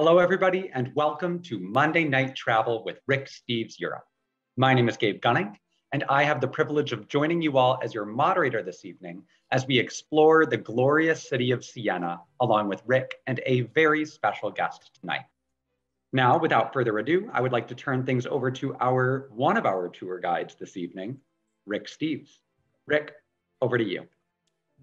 Hello, everybody, and welcome to Monday Night Travel with Rick Steves Europe. My name is Gabe Gunning, and I have the privilege of joining you all as your moderator this evening as we explore the glorious city of Siena along with Rick and a very special guest tonight. Now, without further ado, I would like to turn things over to our one of our tour guides this evening, Rick Steves. Rick, over to you.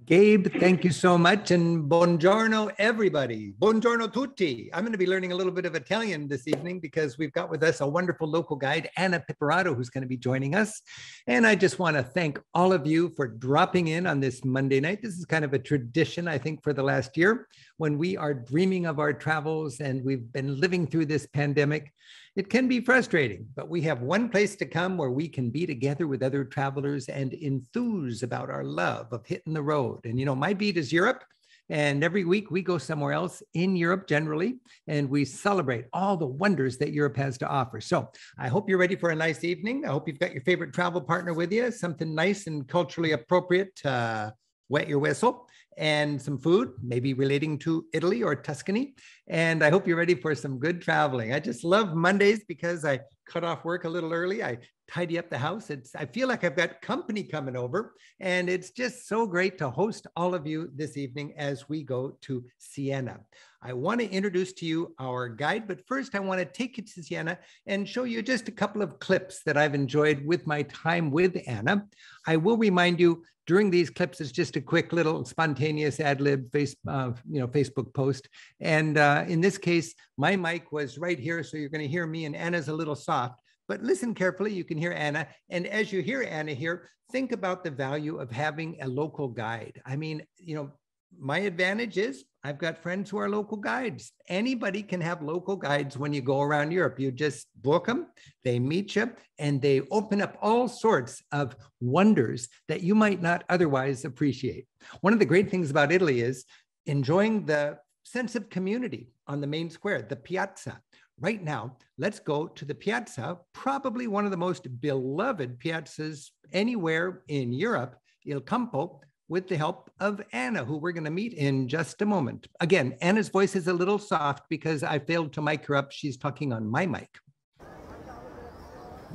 Gabe, thank you so much. And buongiorno, everybody. Buongiorno tutti. I'm going to be learning a little bit of Italian this evening because we've got with us a wonderful local guide, Anna Piperato, who's going to be joining us. And I just want to thank all of you for dropping in on this Monday night. This is kind of a tradition, I think, for the last year when we are dreaming of our travels and we've been living through this pandemic. It can be frustrating, but we have one place to come where we can be together with other travelers and enthuse about our love of hitting the road. And, you know, my beat is Europe. And every week we go somewhere else in Europe generally, and we celebrate all the wonders that Europe has to offer. So I hope you're ready for a nice evening. I hope you've got your favorite travel partner with you, something nice and culturally appropriate to wet your whistle and some food, maybe relating to Italy or Tuscany. And I hope you're ready for some good traveling. I just love Mondays because I cut off work a little early. I tidy up the house. It's I feel like I've got company coming over, and it's just so great to host all of you this evening as we go to Siena. I want to introduce to you our guide, but first I want to take you to Siena and show you just a couple of clips that I've enjoyed with my time with Anna. I will remind you during these clips it's just a quick little spontaneous ad lib face uh, you know facebook post. And uh, in this case my mic was right here so you're going to hear me and anna's a little soft. But listen carefully you can hear anna. And as you hear anna here think about the value of having a local guide. I mean you know my advantage is I've got friends who are local guides. Anybody can have local guides when you go around Europe. You just book them, they meet you, and they open up all sorts of wonders that you might not otherwise appreciate. One of the great things about Italy is enjoying the sense of community on the main square, the piazza. Right now, let's go to the piazza, probably one of the most beloved piazzas anywhere in Europe, Il Campo, with the help of Anna, who we're going to meet in just a moment. Again, Anna's voice is a little soft because I failed to mic her up. She's talking on my mic.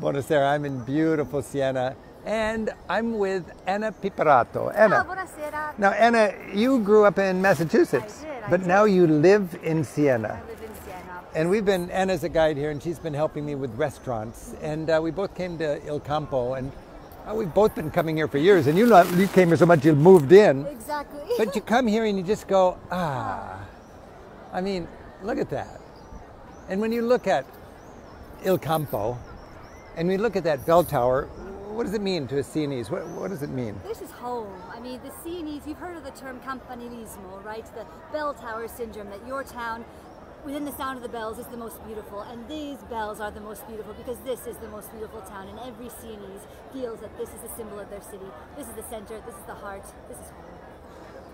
Buonasera, I'm in beautiful Siena and I'm with Anna Piperato. Anna. Oh, buonasera. Now, Anna, you grew up in Massachusetts, I did, I but did. now you live in Siena. I live in Siena. And we've been, Anna's a guide here, and she's been helping me with restaurants. And uh, we both came to Il Campo, and uh, we've both been coming here for years. And you know, you came here so much you moved in. Exactly. But you come here and you just go, ah. I mean, look at that. And when you look at Il Campo, and we look at that bell tower, what does it mean to a Sienese? What, what does it mean? this is home. I mean, the Sienese, you've heard of the term campanilismo, right? The bell tower syndrome, that your town, within the sound of the bells, is the most beautiful. And these bells are the most beautiful because this is the most beautiful town. And every Sienese feels that this is the symbol of their city. This is the center, this is the heart, this is home.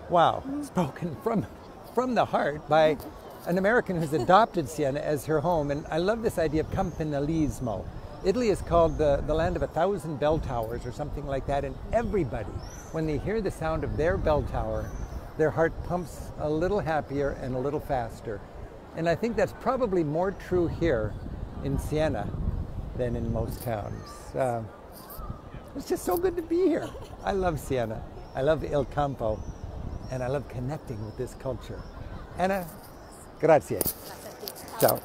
Wow, mm-hmm. spoken from from the heart by mm-hmm. an American who's adopted Siena as her home. And I love this idea of campanile. Italy is called the, the land of a thousand bell towers or something like that. And everybody, when they hear the sound of their bell tower, their heart pumps a little happier and a little faster. And I think that's probably more true here in Siena than in most towns. Uh, it's just so good to be here. I love Siena. I love Il Campo. And I love connecting with this culture. Anna, grazie. Ciao.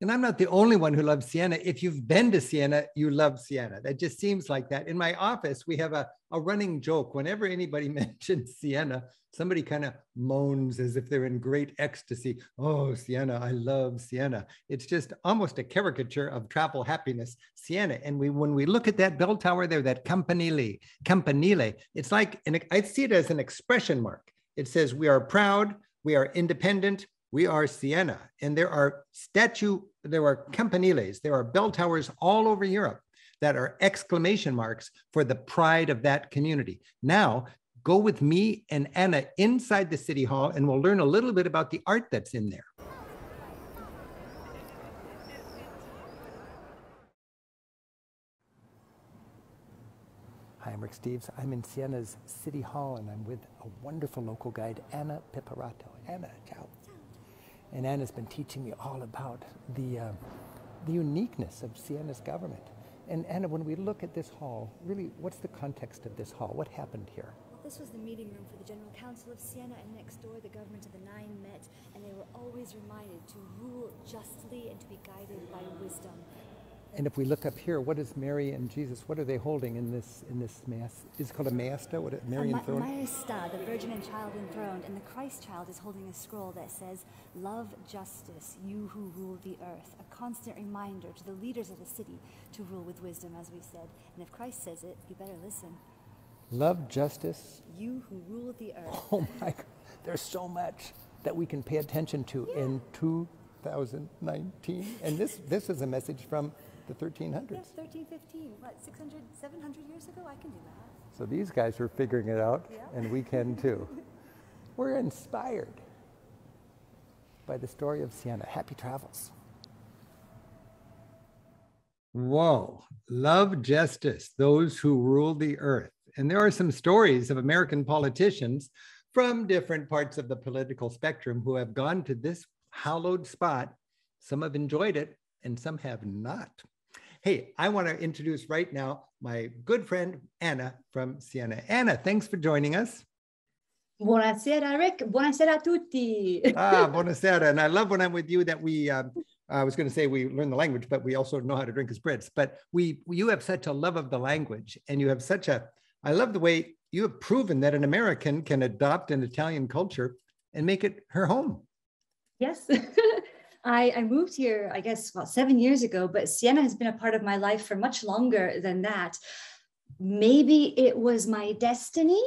And I'm not the only one who loves Siena. If you've been to Siena, you love Siena. That just seems like that. In my office, we have a, a running joke. Whenever anybody mentions Siena, somebody kind of moans as if they're in great ecstasy. Oh, Siena, I love Siena. It's just almost a caricature of travel happiness, Siena. And we, when we look at that bell tower there, that campanile, campanile, it's like, an, I see it as an expression mark. It says, we are proud, we are independent, we are Siena. And there are statue, there are campaniles, there are bell towers all over Europe that are exclamation marks for the pride of that community. Now, go with me and Anna inside the city hall and we'll learn a little bit about the art that's in there. Hi, I'm Rick Steves. I'm in Siena's City Hall and I'm with a wonderful local guide, Anna Piperato. Anna, ciao. And Anna's been teaching me all about the, uh, the uniqueness of Siena's government. And Anna, when we look at this hall, really, what's the context of this hall? What happened here? Well, this was the meeting room for the General Council of Siena, and next door the government of the Nine met, and they were always reminded to rule justly and to be guided by wisdom. And if we look up here, what is Mary and Jesus? What are they holding in this in this mass? Is it called a maesta? What Mary a enthroned? Maesta, the Virgin and Child enthroned, and the Christ Child is holding a scroll that says, "Love justice, you who rule the earth." A constant reminder to the leaders of the city to rule with wisdom, as we said. And if Christ says it, you better listen. Love justice. You who rule the earth. Oh my God! There's so much that we can pay attention to yeah. in 2019, and this this is a message from the 1300s. Yes, 1315. What, 600, 700 years ago? I can do that. So these guys were figuring it out, yeah. and we can too. we're inspired by the story of Siena. Happy travels. Whoa, love justice, those who rule the earth. And there are some stories of American politicians from different parts of the political spectrum who have gone to this hallowed spot. Some have enjoyed it and some have not. Hey, I want to introduce right now my good friend Anna from Siena. Anna, thanks for joining us. Buonasera, Rick. Buonasera a tutti. ah, buonasera. And I love when I'm with you that we, um, I was going to say we learn the language, but we also know how to drink as Brits. But we, you have such a love of the language and you have such a, I love the way you have proven that an American can adopt an Italian culture and make it her home. Yes. I, I moved here, I guess, about seven years ago, but Siena has been a part of my life for much longer than that. Maybe it was my destiny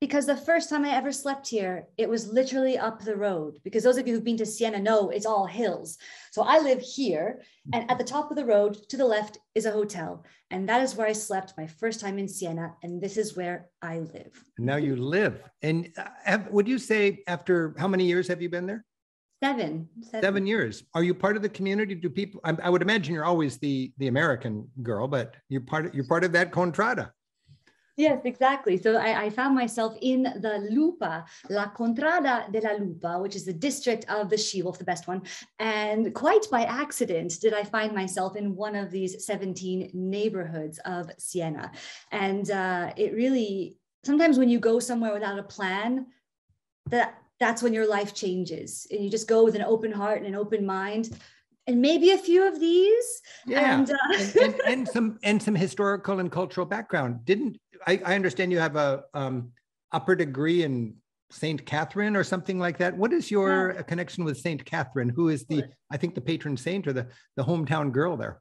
because the first time I ever slept here, it was literally up the road. Because those of you who've been to Siena know it's all hills. So I live here, and at the top of the road to the left is a hotel. And that is where I slept my first time in Siena. And this is where I live. Now you live. And uh, have, would you say, after how many years have you been there? Seven, seven. Seven years. Are you part of the community? Do people? I, I, would imagine you're always the the American girl, but you're part of you're part of that contrada. Yes, exactly. So I, I, found myself in the Lupa, La Contrada de la Lupa, which is the district of the she-wolf, the best one. And quite by accident did I find myself in one of these 17 neighborhoods of Siena. And uh, it really, sometimes when you go somewhere without a plan, that that's when your life changes and you just go with an open heart and an open mind. And maybe a few of these yeah. and, uh... and, and, and, some and some historical and cultural background. Didn't i, I understand you have a um, upper degree in saint catherine or something like that. What is your yeah. connection with saint catherine? Who is the i think the patron saint or the the hometown girl there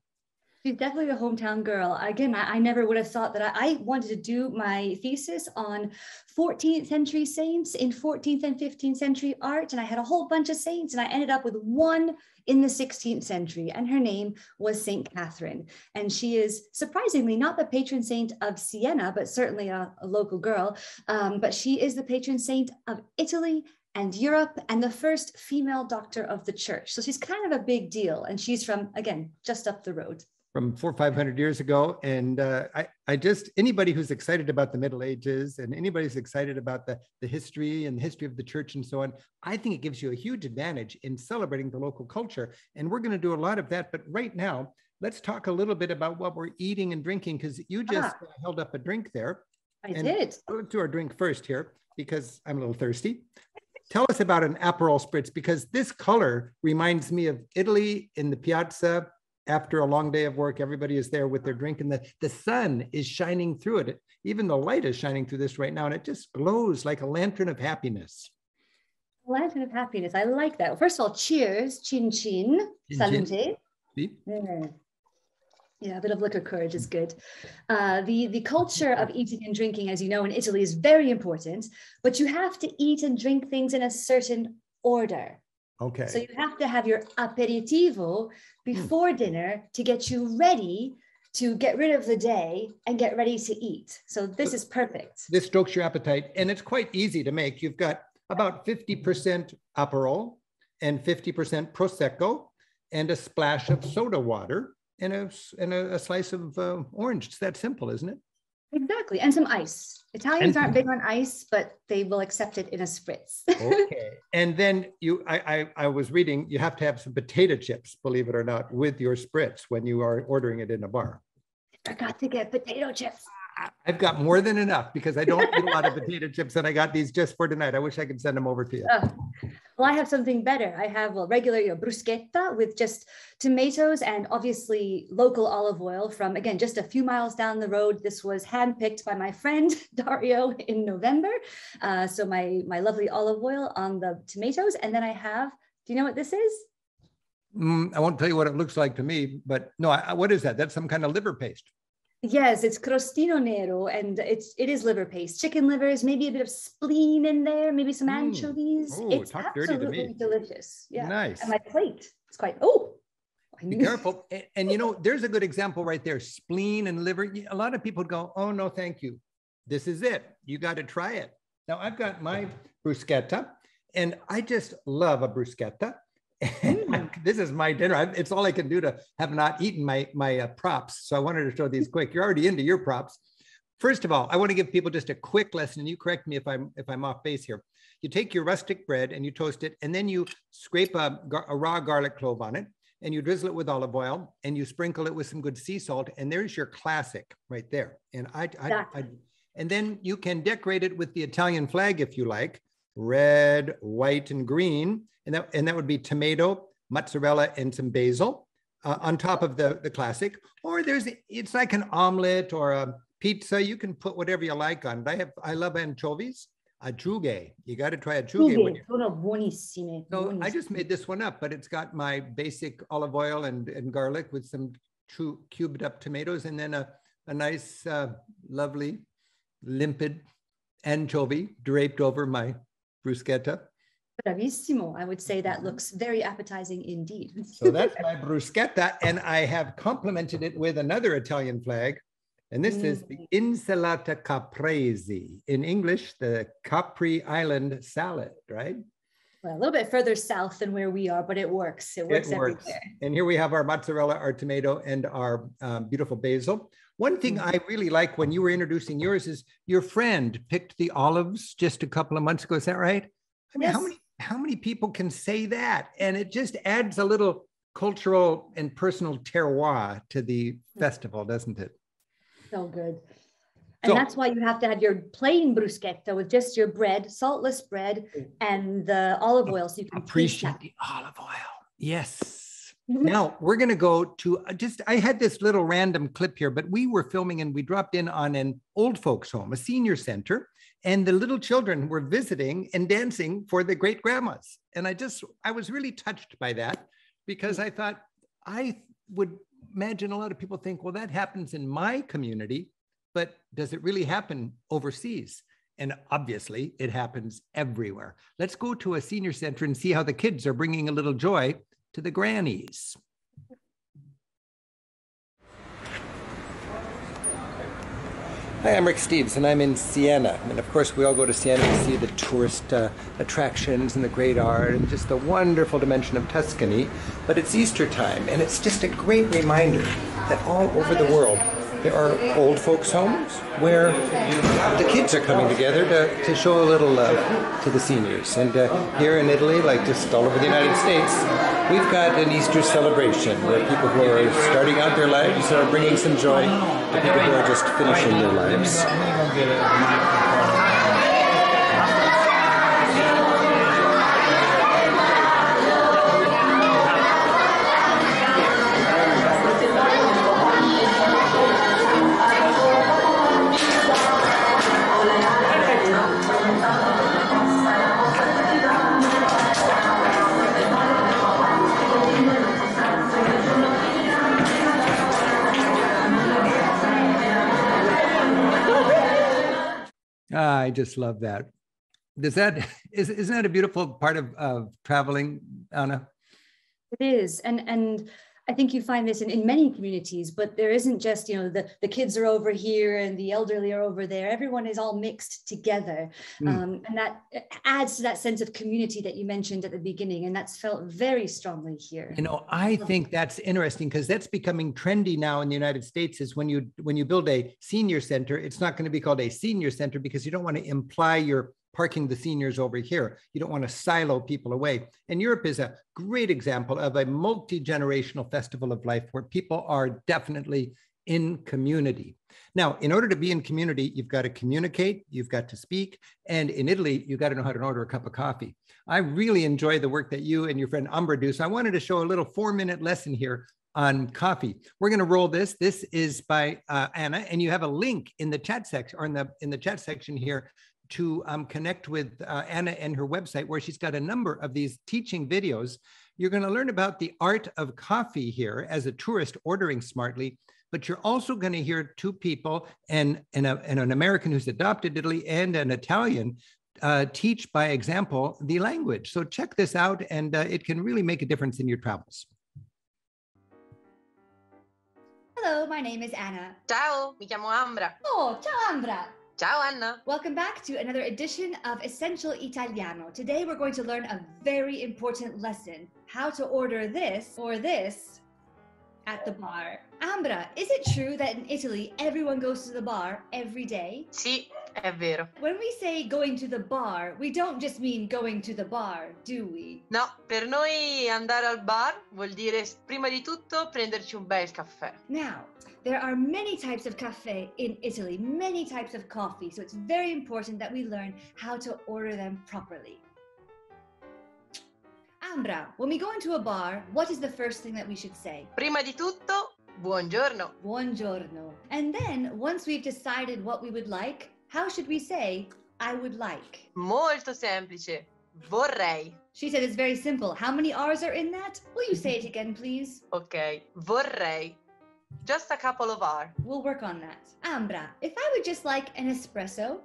She's definitely a hometown girl. Again, I, I never would have thought that I, I, wanted to do my thesis on 14th century saints in 14th and 15th century art. And I had a whole bunch of saints, and I ended up with one in the 16th century. And her name was St. Catherine. And she is surprisingly not the patron saint of Siena, but certainly a, a local girl. Um, but she is the patron saint of Italy and Europe and the first female doctor of the church. So she's kind of a big deal. And she's from, again, just up the road from four or 500 years ago. And uh, I, I just, anybody who's excited about the Middle Ages and anybody who's excited about the, the history and the history of the church and so on, I think it gives you a huge advantage in celebrating the local culture. And we're going to do a lot of that. But right now, let's talk a little bit about what we're eating and drinking because you just ah, held up a drink there. I and did. Let's do our drink first here because I'm a little thirsty. Tell us about an Aperol Spritz because this color reminds me of Italy in the piazza after a long day of work, everybody is there with their drink and the, the sun is shining through it. Even the light is shining through this right now and it just glows like a lantern of happiness. Lantern of happiness. I like that. First of all, cheers. Chin chin. Salute. Mm. Yeah, a bit of liquor courage is good. Uh, the, the culture of eating and drinking, as you know, in Italy is very important, but you have to eat and drink things in a certain order. Okay. So you have to have your aperitivo before mm. dinner to get you ready to get rid of the day and get ready to eat. So this is perfect. This strokes your appetite and it's quite easy to make. You've got about 50% Aperol and 50% Prosecco and a splash of soda water and a, and a, a slice of uh, orange. It's that simple, isn't it? Exactly. And some ice. Italians And- aren't big on ice, but they will accept it in a spritz. okay. And then you, I, I, I was reading, you have to have some potato chips, believe it or not, with your spritz when you are ordering it in a bar. I forgot to get potato chips. I've got more than enough because I don't eat a lot of potato chips and I got these just for tonight. I wish I could send them over to you. Oh, well, I have something better. I have a regular you know, bruschetta with just tomatoes and obviously local olive oil from, again, just a few miles down the road. This was handpicked by my friend Dario in November. Uh, so my, my lovely olive oil on the tomatoes. And then I have, do you know what this is? Mm, I won't tell you what it looks like to me, but no, I- what is that? That's some kind of liver paste. Yes, it's crostino nero, and it's it is liver paste, chicken livers, maybe a bit of spleen in there, maybe some Mm. anchovies. Oh, it's talk dirty to absolutely delicious. Yeah, Nice. and my plate, it's quite. Oh, Be careful. And, and you know, there's a good example right there. Spleen and liver. A lot of people go, oh, no, thank you. This is it. You got to try it. Now, I've got my bruschetta, and I just love a bruschetta. And this is my dinner. I- It's all I can do to have not eaten my, my uh, props. So I wanted to show these quick. You're already into your props. First of all, I want to give people just a quick lesson, and you correct me if I'm if I'm off base here. You take your rustic bread and you toast it, and then you scrape a, a raw garlic clove on it, and you drizzle it with olive oil, and you sprinkle it with some good sea salt, and there's your classic right there. And I, I, Exactly. I and then you can decorate it with the Italian flag if you like, red, white, and green, and that and that would be tomato, mozzarella, and some basil uh, on top of the the classic. Or there's it's like an omelet or a pizza. You can put whatever you like on it. I have I love anchovies. Acciughe. You got to try acciughe. when sono buonissime. so I just made this one up, but it's got my basic olive oil and, and garlic with some true cubed up tomatoes and then a, a nice, uh, lovely, limpid anchovy draped over my bruschetta. Bravissimo. I would say that Mm-hmm. looks very appetizing indeed. So that's my bruschetta. And I have complemented it with another Italian flag. And this is the insalata caprese. In English, the Capri Island salad, right? Well, a little bit further south than where we are, but it works. It works It works. everywhere. And here we have our mozzarella, our tomato, and our um, beautiful basil. One thing Mm-hmm. I really like when you were introducing yours is your friend picked the olives just a couple of months ago. Is that right? I mean, how Yes. many how many people can say that? And it just adds a little cultural and personal terroir to the Mm. festival, doesn't it? So good. And So- that's why you have to have your plain bruschetta with just your bread, saltless bread, and the olive oil so you can Appreciate the olive oil. Yes. Mhm. Now we're going to go to uh, just, I had this little random clip here, but we were filming and we dropped in on an old folks home, a senior center, and the little children were visiting and dancing for the great grandmas. And I just, I was really touched by that because I thought I would imagine a lot of people think, well, that happens in my community, but does it really happen overseas? And obviously, it happens everywhere. Let's go to a senior center and see how the kids are bringing a little joy to the grannies. Hi, I'm Rick Steves, and I'm in Siena. And of course, we all go to Siena to see the tourist uh, attractions and the great art and just the wonderful dimension of Tuscany. But it's Easter time, and it's just a great reminder that all over the world there are old folks' homes where the kids are coming together to, to show a little love to the seniors. And uh, here in Italy, like just all over the United States, we've got an Easter celebration where people who are starting out their lives are bringing some joy to people who are just finishing their lives. Ah, I just love that. Does that is isn't that a beautiful part of, of traveling, Anna? It is, and and I think you find this in, in many communities, but there isn't just, you know, the, the kids are over here and the elderly are over there. Everyone is all mixed together. Mm. Um, and that adds to that sense of community that you mentioned at the beginning. And that's felt very strongly here. You know, I think that's interesting because that's becoming trendy now in the United States is when you when you build a senior center, it's not going to be called a senior center because you don't want to imply you're parking the seniors over here. You don't want to silo people away. And Europe is a great example of a multi generational festival of life where people are definitely in community. Now, in order to be in community, you've got to communicate, you've got to speak, and in Italy, you've got to know how to order a cup of coffee. I really enjoy the work that you and your friend Ambra do. So I wanted to show a little four minute lesson here on coffee. We're going to roll this. This is by uh, Anna, and you have a link in the chat section or in the in the chat section here to um, connect with uh, Anna and her website, where she's got a number of these teaching videos. You're going to learn about the art of coffee here as a tourist ordering smartly, but you're also going to hear two people and, and, a, and an American who's adopted Italy and an Italian uh, teach by example the language. So check this out, and uh, it can really make a difference in your travels. Hello, my name is Anna. Ciao, mi chiamo Ambra. Oh, ciao Ambra. Ciao Anna. Welcome back to another edition of Essential Italiano. Today we're going to learn a very important lesson, how to order this or this at the bar. Ambra, is it true that in Italy everyone goes to the bar every day? Sì, è vero. When we say going to the bar, we don't just mean going to the bar, do we? No, per noi andare al bar vuol dire prima di tutto prenderci un bel caffè. Now, there are many types of cafe in Italy, many types of coffee, so it's very important that we learn how to order them properly. Ambra, when we go into a bar, what is the first thing that we should say? Prima di tutto, buongiorno. Buongiorno. And then, once we've decided what we would like, how should we say, I would like? Molto semplice. Vorrei. She said it's very simple. How many R's are in that? Will you say it again, please? Ok, vorrei. Just a couple of hours. We'll work on that. Ambra, if I would just like an espresso,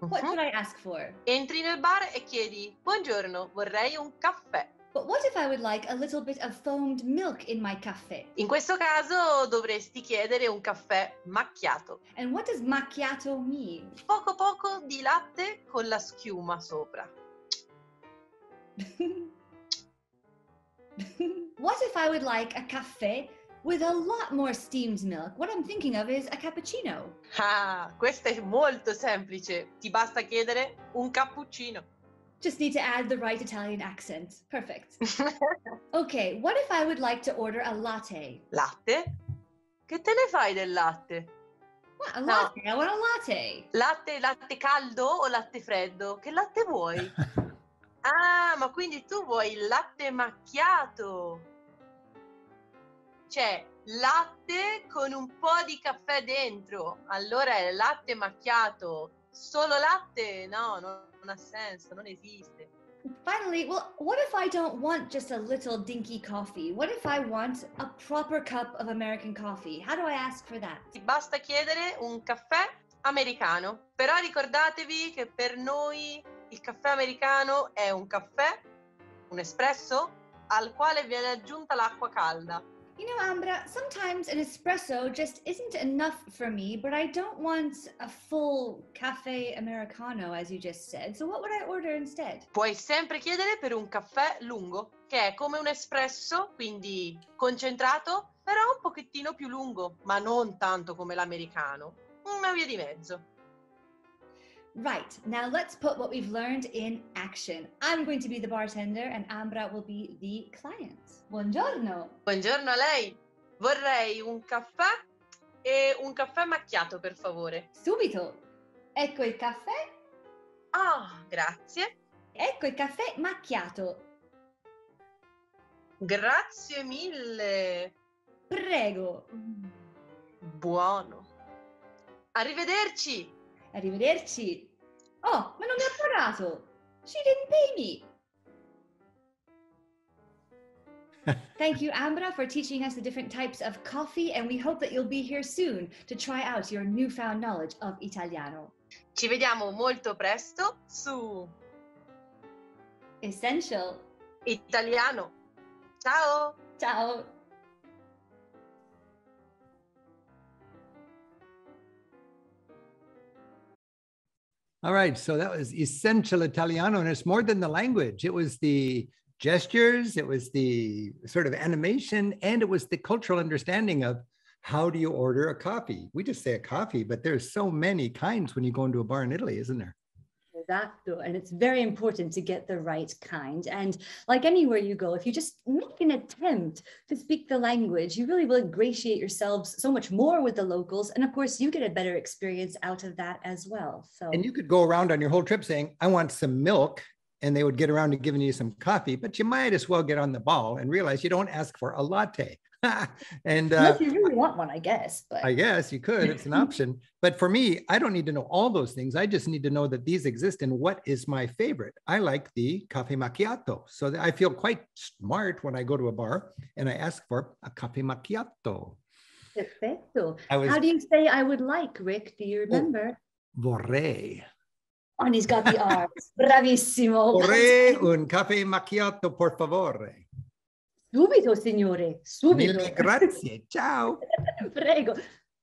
what Mhm. should I ask for? Entri nel bar e chiedi, buongiorno, vorrei un caffè. But what if I would like a little bit of foamed milk in my cafe? In questo caso dovresti chiedere un caffè macchiato. And what does macchiato mean? Poco poco di latte con la schiuma sopra. what if I would like a cafe with a lot more steamed milk? What I'm thinking of is a cappuccino. Ah, questo è molto semplice. Ti basta chiedere un cappuccino. Just need to add the right Italian accent. Perfect. Okay, what if I would like to order a latte? latte? Che te ne fai del latte? What, a No. latte? I want a latte. Latte, latte caldo o latte freddo? Che latte vuoi? Ah, ma quindi tu vuoi il latte macchiato? Cioè, latte con un po' di caffè dentro. Allora è latte macchiato. Solo latte? No, no, non ha senso, non esiste. Finally, well, what if I don't want just a little dinky coffee? What if I want a proper cup of American coffee? How do I ask for that? Basta chiedere un caffè americano. Però ricordatevi che per noi il caffè americano è un caffè, un espresso, al quale viene aggiunta l'acqua calda. You know, Ambra, sometimes an espresso just isn't enough for me, but I don't want a full cafe Americano, as you just said. So what would I order instead? Puoi sempre chiedere per un caffè lungo, che è come un espresso, quindi concentrato, però un pochettino più lungo, ma non tanto come l'americano. Una via di mezzo. Right, now let's put what we've learned in action. I'm going to be the bartender and Ambra will be the client. Buongiorno. Buongiorno a lei. Vorrei un caffè e un caffè macchiato, per favore. Subito. Ecco il caffè. Ah, grazie. Ecco il caffè macchiato. Grazie mille. Prego. Buono. Arrivederci. Arrivederci. Oh, ma non mi ha pagato. She didn't pay me. Thank you, Ambra, for teaching us the different types of coffee, and we hope that you'll be here soon to try out your newfound knowledge of Italiano. Ci vediamo molto presto su Essential. Italiano. Ciao. Ciao. All right. So that was essential Italiano, and it's more than the language. It was the gestures, it was the sort of animation, and it was the cultural understanding of how do you order a coffee? We just say a coffee, but there's so many kinds when you go into a bar in Italy, isn't there? Exactly. And it's very important to get the right kind. And like anywhere you go, if you just make an attempt to speak the language, you really will ingratiate yourselves so much more with the locals. And of course, you get a better experience out of that as well. So And you could go around on your whole trip saying, I want some milk. And they would get around to giving you some coffee, but you might as well get on the ball and realize you don't ask for a latte. and uh, unless you really want one, I guess. But I guess you could, it's an option. But for me, I don't need to know all those things. I just need to know that these exist and what is my favorite. I like the cafe macchiato. So I feel quite smart when I go to a bar and I ask for a cafe macchiato. Perfetto. I was- How do you say I would like, Rick? Do you remember? Vorrei. Oh, and he's got the R's. Bravissimo. Vorrei un cafe macchiato, por favore. Subito, signore. Subito. Mille grazie. Ciao. Prego.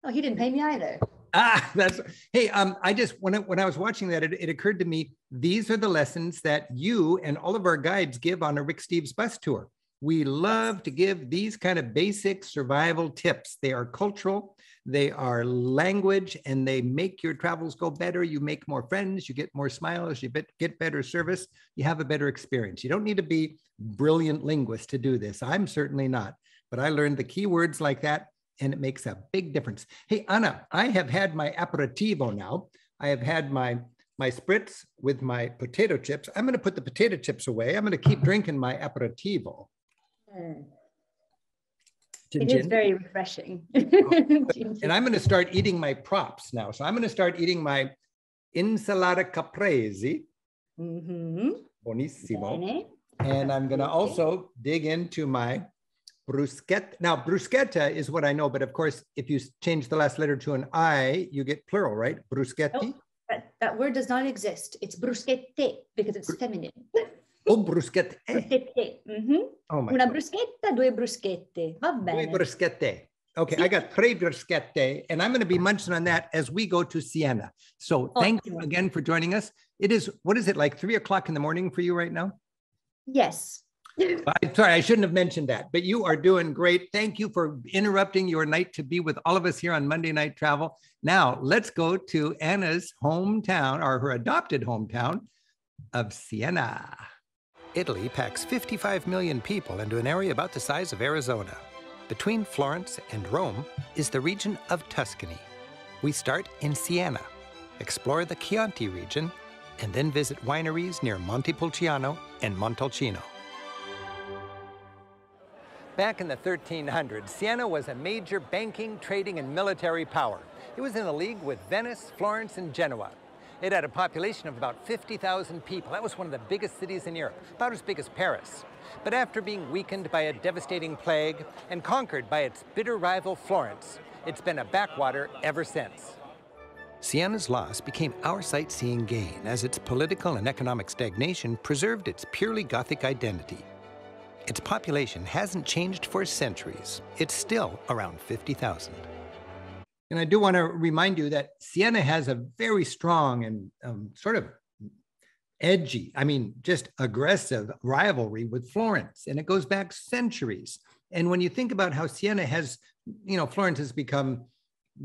Oh, he didn't pay me either. Ah, that's hey. Um, I just when I, when I was watching that, it, it occurred to me these are the lessons that you and all of our guides give on a Rick Steves bus tour. We love to give these kind of basic survival tips. They are cultural, they are language, and they make your travels go better. You make more friends, you get more smiles, you get better service, you have a better experience. You don't need to be brilliant linguist to do this. I'm certainly not, but I learned the key words like that and it makes a big difference. Hey, Anna, I have had my aperitivo now. I have had my my spritz with my potato chips. I'm going to put the potato chips away. I'm going to keep drinking my aperitivo. Mm. It is very refreshing. and I'm going to start eating my props now. So I'm going to start eating my insalata caprese, mm-hmm. buonissimo. Bene. And I'm going to also dig into my bruschetta. Now, bruschetta is what I know, but of course, if you change the last letter to an I, you get plural, right? Bruschetti. Nope. That, that word does not exist. It's bruschette because it's feminine. Oh, bruschette. Bruschette. Mm-hmm. Oh my Una God. bruschetta, due bruschette. Va bene. Due bruschette. Okay, I got tre bruschette, and I'm going to be munching on that as we go to Siena. So thank you again for joining us. It is, what is it, like three o'clock in the morning for you right now? Yes. I, sorry, I shouldn't have mentioned that, but you are doing great. Thank you for interrupting your night to be with all of us here on Monday Night Travel. Now, let's go to Anna's hometown or her adopted hometown of Siena. Italy packs 55 million people into an area about the size of Arizona. Between Florence and Rome is the region of Tuscany. We start in Siena, explore the Chianti region, and then visit wineries near Montepulciano and Montalcino. Back in the 1300s, Siena was a major banking, trading, and military power. It was in a league with Venice, Florence, and Genoa. It had a population of about 50,000 people. That was one of the biggest cities in Europe, about as big as Paris. But after being weakened by a devastating plague and conquered by its bitter rival Florence, it's been a backwater ever since. Siena's loss became our sightseeing gain as its political and economic stagnation preserved its purely Gothic identity. Its population hasn't changed for centuries. It's still around 50,000. And I do want to remind you that Siena has a very strong and um, sort of edgy, I mean, just aggressive rivalry with Florence, and it goes back centuries. And when you think about how Siena has, you know, Florence has become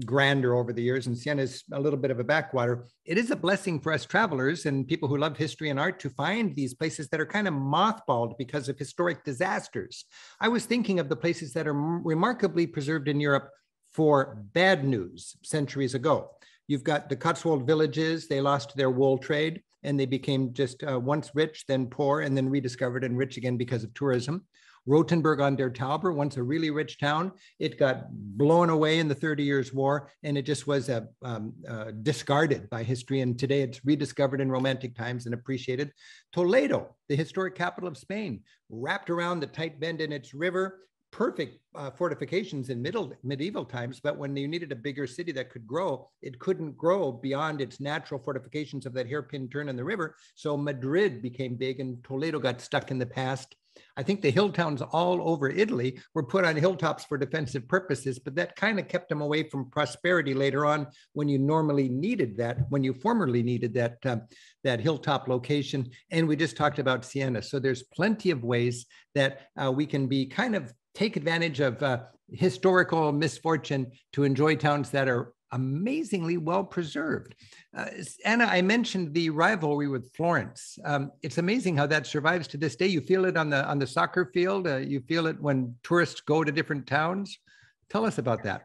grander over the years, and Siena is a little bit of a backwater. It is a blessing for us travelers and people who love history and art to find these places that are kind of mothballed because of historic disasters. I was thinking of the places that are remarkably preserved in Europe for bad news centuries ago. You've got the Cotswold villages, they lost their wool trade and they became just uh, once rich, then poor, and then rediscovered and rich again because of tourism. Rothenburg ob der Tauber, once a really rich town, it got blown away in the 30 Years' War, and it just was uh, um, uh, discarded by history. And today it's rediscovered in romantic times and appreciated. Toledo, the historic capital of Spain, wrapped around the tight bend in its river, perfect uh, fortifications in middle medieval times, but when you needed a bigger city that could grow, it couldn't grow beyond its natural fortifications of that hairpin turn in the river. So Madrid became big, and Toledo got stuck in the past. I think the hill towns all over Italy were put on hilltops for defensive purposes, but that kind of kept them away from prosperity later on when you normally needed that, when you formerly needed that, um, that hilltop location. And we just talked about Siena. So there's plenty of ways that uh, we can be kind of take advantage of uh, historical misfortune to enjoy towns that are amazingly well preserved. Uh, Anna, I mentioned the rivalry with Florence. Um, it's amazing how that survives to this day. You feel it on the on the soccer field. Uh, you feel it when tourists go to different towns. Tell us about that.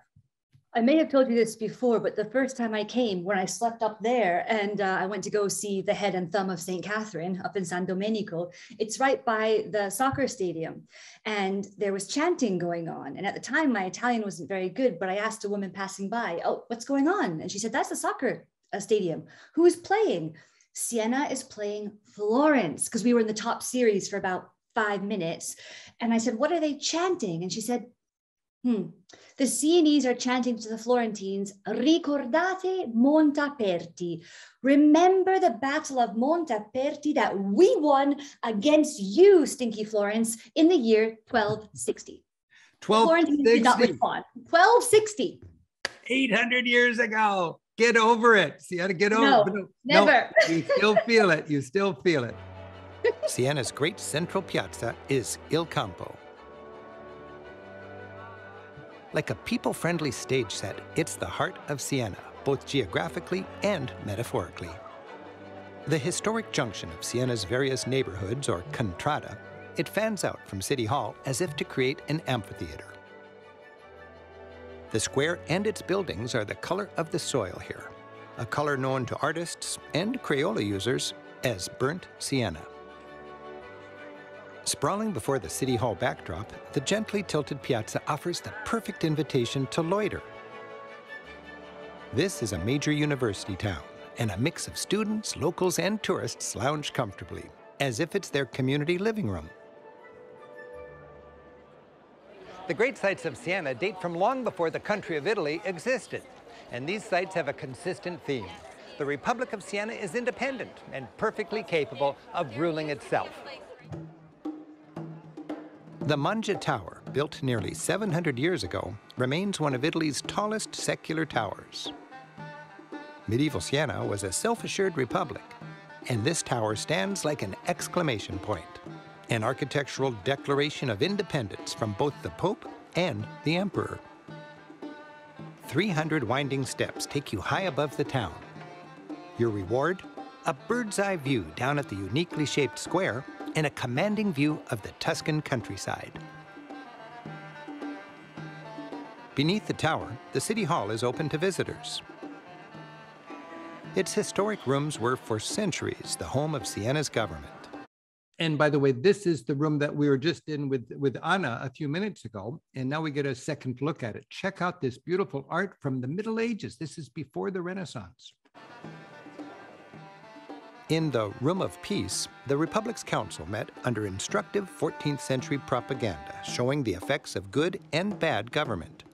I may have told you this before, but the first time I came, when I slept up there and uh, I went to go see the head and thumb of St. Catherine up in San Domenico, it's right by the soccer stadium. And there was chanting going on. And at the time, my Italian wasn't very good, but I asked a woman passing by, Oh, what's going on? And she said, That's the soccer uh, stadium. Who is playing? Siena is playing Florence because we were in the top series for about five minutes. And I said, What are they chanting? And she said, Hmm. The Sienese are chanting to the Florentines, Ricordate Montaperti. Remember the Battle of Montaperti that we won against you, Stinky Florence, in the year 1260. 1260. did not respond. 1260. 800 years ago. Get over it. Siena, get over no, it. No, never. No, you still feel it. You still feel it. Siena's great central piazza is Il Campo, like a people friendly stage set, it's the heart of Siena, both geographically and metaphorically. The historic junction of Siena's various neighborhoods, or contrada, it fans out from City Hall as if to create an amphitheater. The square and its buildings are the color of the soil here, a color known to artists and Crayola users as burnt sienna. Sprawling before the City Hall backdrop, the gently tilted piazza offers the perfect invitation to loiter. This is a major university town, and a mix of students, locals, and tourists lounge comfortably, as if it's their community living room. The great sites of Siena date from long before the country of Italy existed, and these sites have a consistent theme. The Republic of Siena is independent and perfectly capable of ruling itself. The Mangia Tower, built nearly 700 years ago, remains one of Italy's tallest secular towers. Medieval Siena was a self-assured republic, and this tower stands like an exclamation point, an architectural declaration of independence from both the Pope and the Emperor. 300 winding steps take you high above the town. Your reward? A bird's eye view down at the uniquely shaped square and a commanding view of the Tuscan countryside. Beneath the tower, the City Hall is open to visitors. Its historic rooms were for centuries the home of Siena's government. And by the way, this is the room that we were just in with, with Anna a few minutes ago. And now we get a second look at it. Check out this beautiful art from the Middle Ages. This is before the Renaissance. In the Room of Peace, the Republic's council met under instructive 14th century propaganda showing the effects of good and bad government.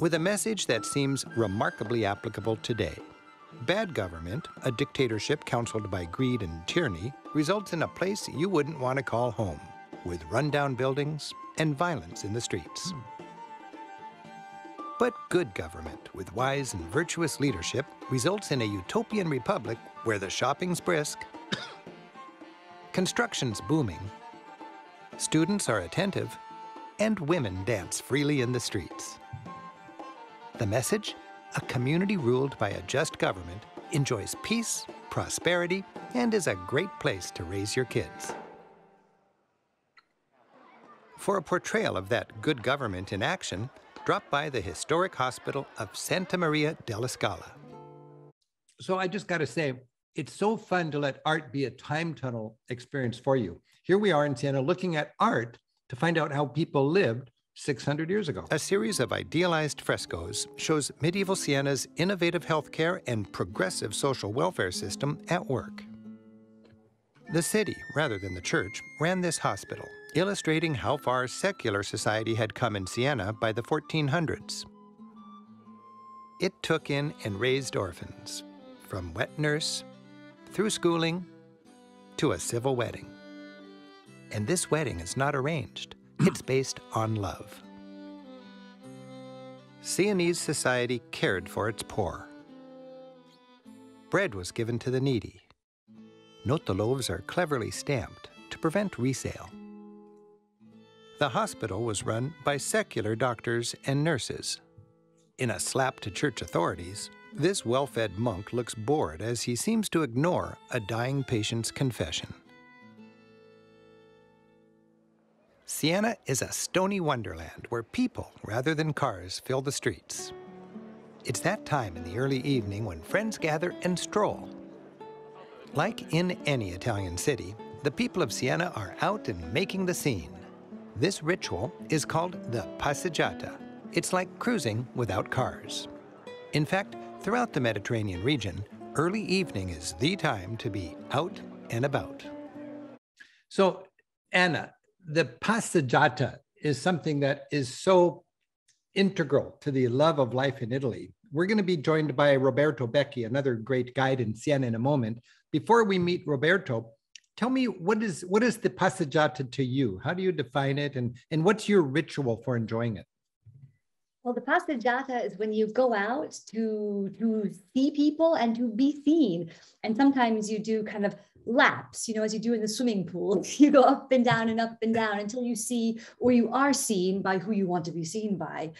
With a message that seems remarkably applicable today. Bad government, a dictatorship counseled by greed and tyranny, results in a place you wouldn't want to call home, with rundown buildings and violence in the streets. But good government, with wise and virtuous leadership, results in a utopian republic where the shopping's brisk, construction's booming, students are attentive, and women dance freely in the streets. The message? A community ruled by a just government enjoys peace, prosperity, and is a great place to raise your kids. For a portrayal of that good government in action, drop by the historic hospital of Santa Maria della Scala. So I just got to say, it's so fun to let art be a time tunnel experience for you. Here we are in Siena looking at art to find out how people lived 600 years ago. A series of idealized frescoes shows medieval Siena's innovative healthcare and progressive social welfare system at work. The city, rather than the church, ran this hospital, illustrating how far secular society had come in Siena by the 1400s. It took in and raised orphans, from wet nurse, through schooling, to a civil wedding. And this wedding is not arranged, it's based on love. Sienese society cared for its poor. Bread was given to the needy. Note the loaves are cleverly stamped to prevent resale. The hospital was run by secular doctors and nurses. In a slap to church authorities, this well fed monk looks bored as he seems to ignore a dying patient's confession. Siena is a stony wonderland where people, rather than cars, fill the streets. It's that time in the early evening when friends gather and stroll. Like in any Italian city, the people of Siena are out and making the scene. This ritual is called the passeggiata. It's like cruising without cars. In fact, throughout the Mediterranean region, early evening is the time to be out and about. So, Anna, the passeggiata is something that is so integral to the love of life in Italy. We're going to be joined by Roberto Becchi, another great guide in Siena in a moment. Before we meet Roberto, tell me what is what is the passeggiata to you? How do you define it and, and what's your ritual for enjoying it? Well, the passeggiata is when you go out to to see people and to be seen. And sometimes you do kind of laps, you know, as you do in the swimming pool. You go up and down and up and down until you see or you are seen by who you want to be seen by.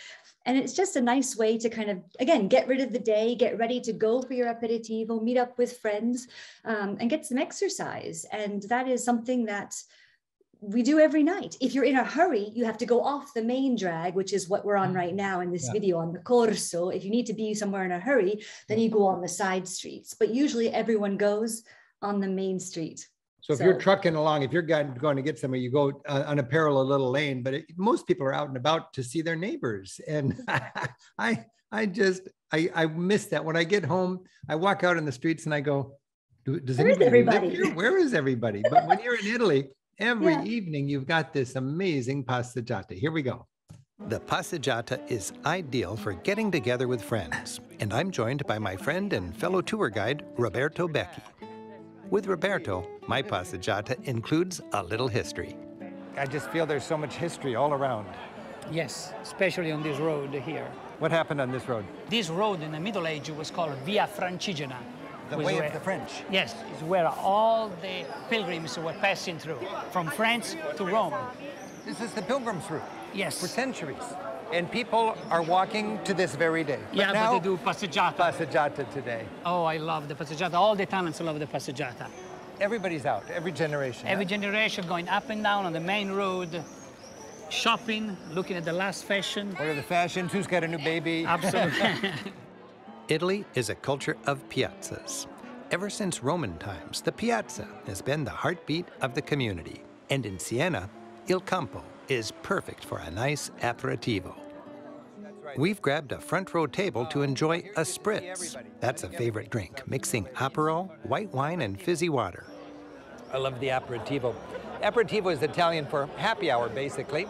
And it's just a nice way to kind of, again, get rid of the day, get ready to go for your aperitivo, meet up with friends, um, and get some exercise. And that is something that we do every night. If you're in a hurry, you have to go off the main drag, which is what we're on right now in this yeah. video on the Corso. If you need to be somewhere in a hurry, then you go on the side streets. But usually everyone goes on the main street. So if so, you're trucking along, if you're going to get somewhere, you go uh, on a parallel little lane. But it, most people are out and about to see their neighbors, and I, I just, I, I miss that. When I get home, I walk out in the streets and I go, "Does Where anybody here? Where is everybody?" But when you're in Italy, every yeah. evening you've got this amazing passeggiata. Here we go. The passeggiata is ideal for getting together with friends, and I'm joined by my friend and fellow tour guide, Roberto Becchi. With Roberto, my passeggiata includes a little history. I just feel there's so much history all around. Yes, especially on this road here. What happened on this road? This road in the Middle Ages was called Via Francigena. The way where, of the French? Yes, it's where all the pilgrims were passing through, from France to Rome. This is the pilgrims route? Yes. For centuries. And people are walking to this very day. But yeah, now, but they do passeggiata. Passeggiata today. Oh, I love the passeggiata. All the talents love the passeggiata. Everybody's out, every generation. Every huh? generation going up and down on the main road, shopping, looking at the last fashion. What are the fashions? Who's got a new baby? Absolutely. Italy is a culture of piazzas. Ever since Roman times, the piazza has been the heartbeat of the community. And in Siena, Il Campo is perfect for a nice aperitivo. We've grabbed a front row table to enjoy a spritz. That's a favorite drink, mixing Aperol, white wine, and fizzy water. I love the aperitivo. Aperitivo is Italian for happy hour, basically.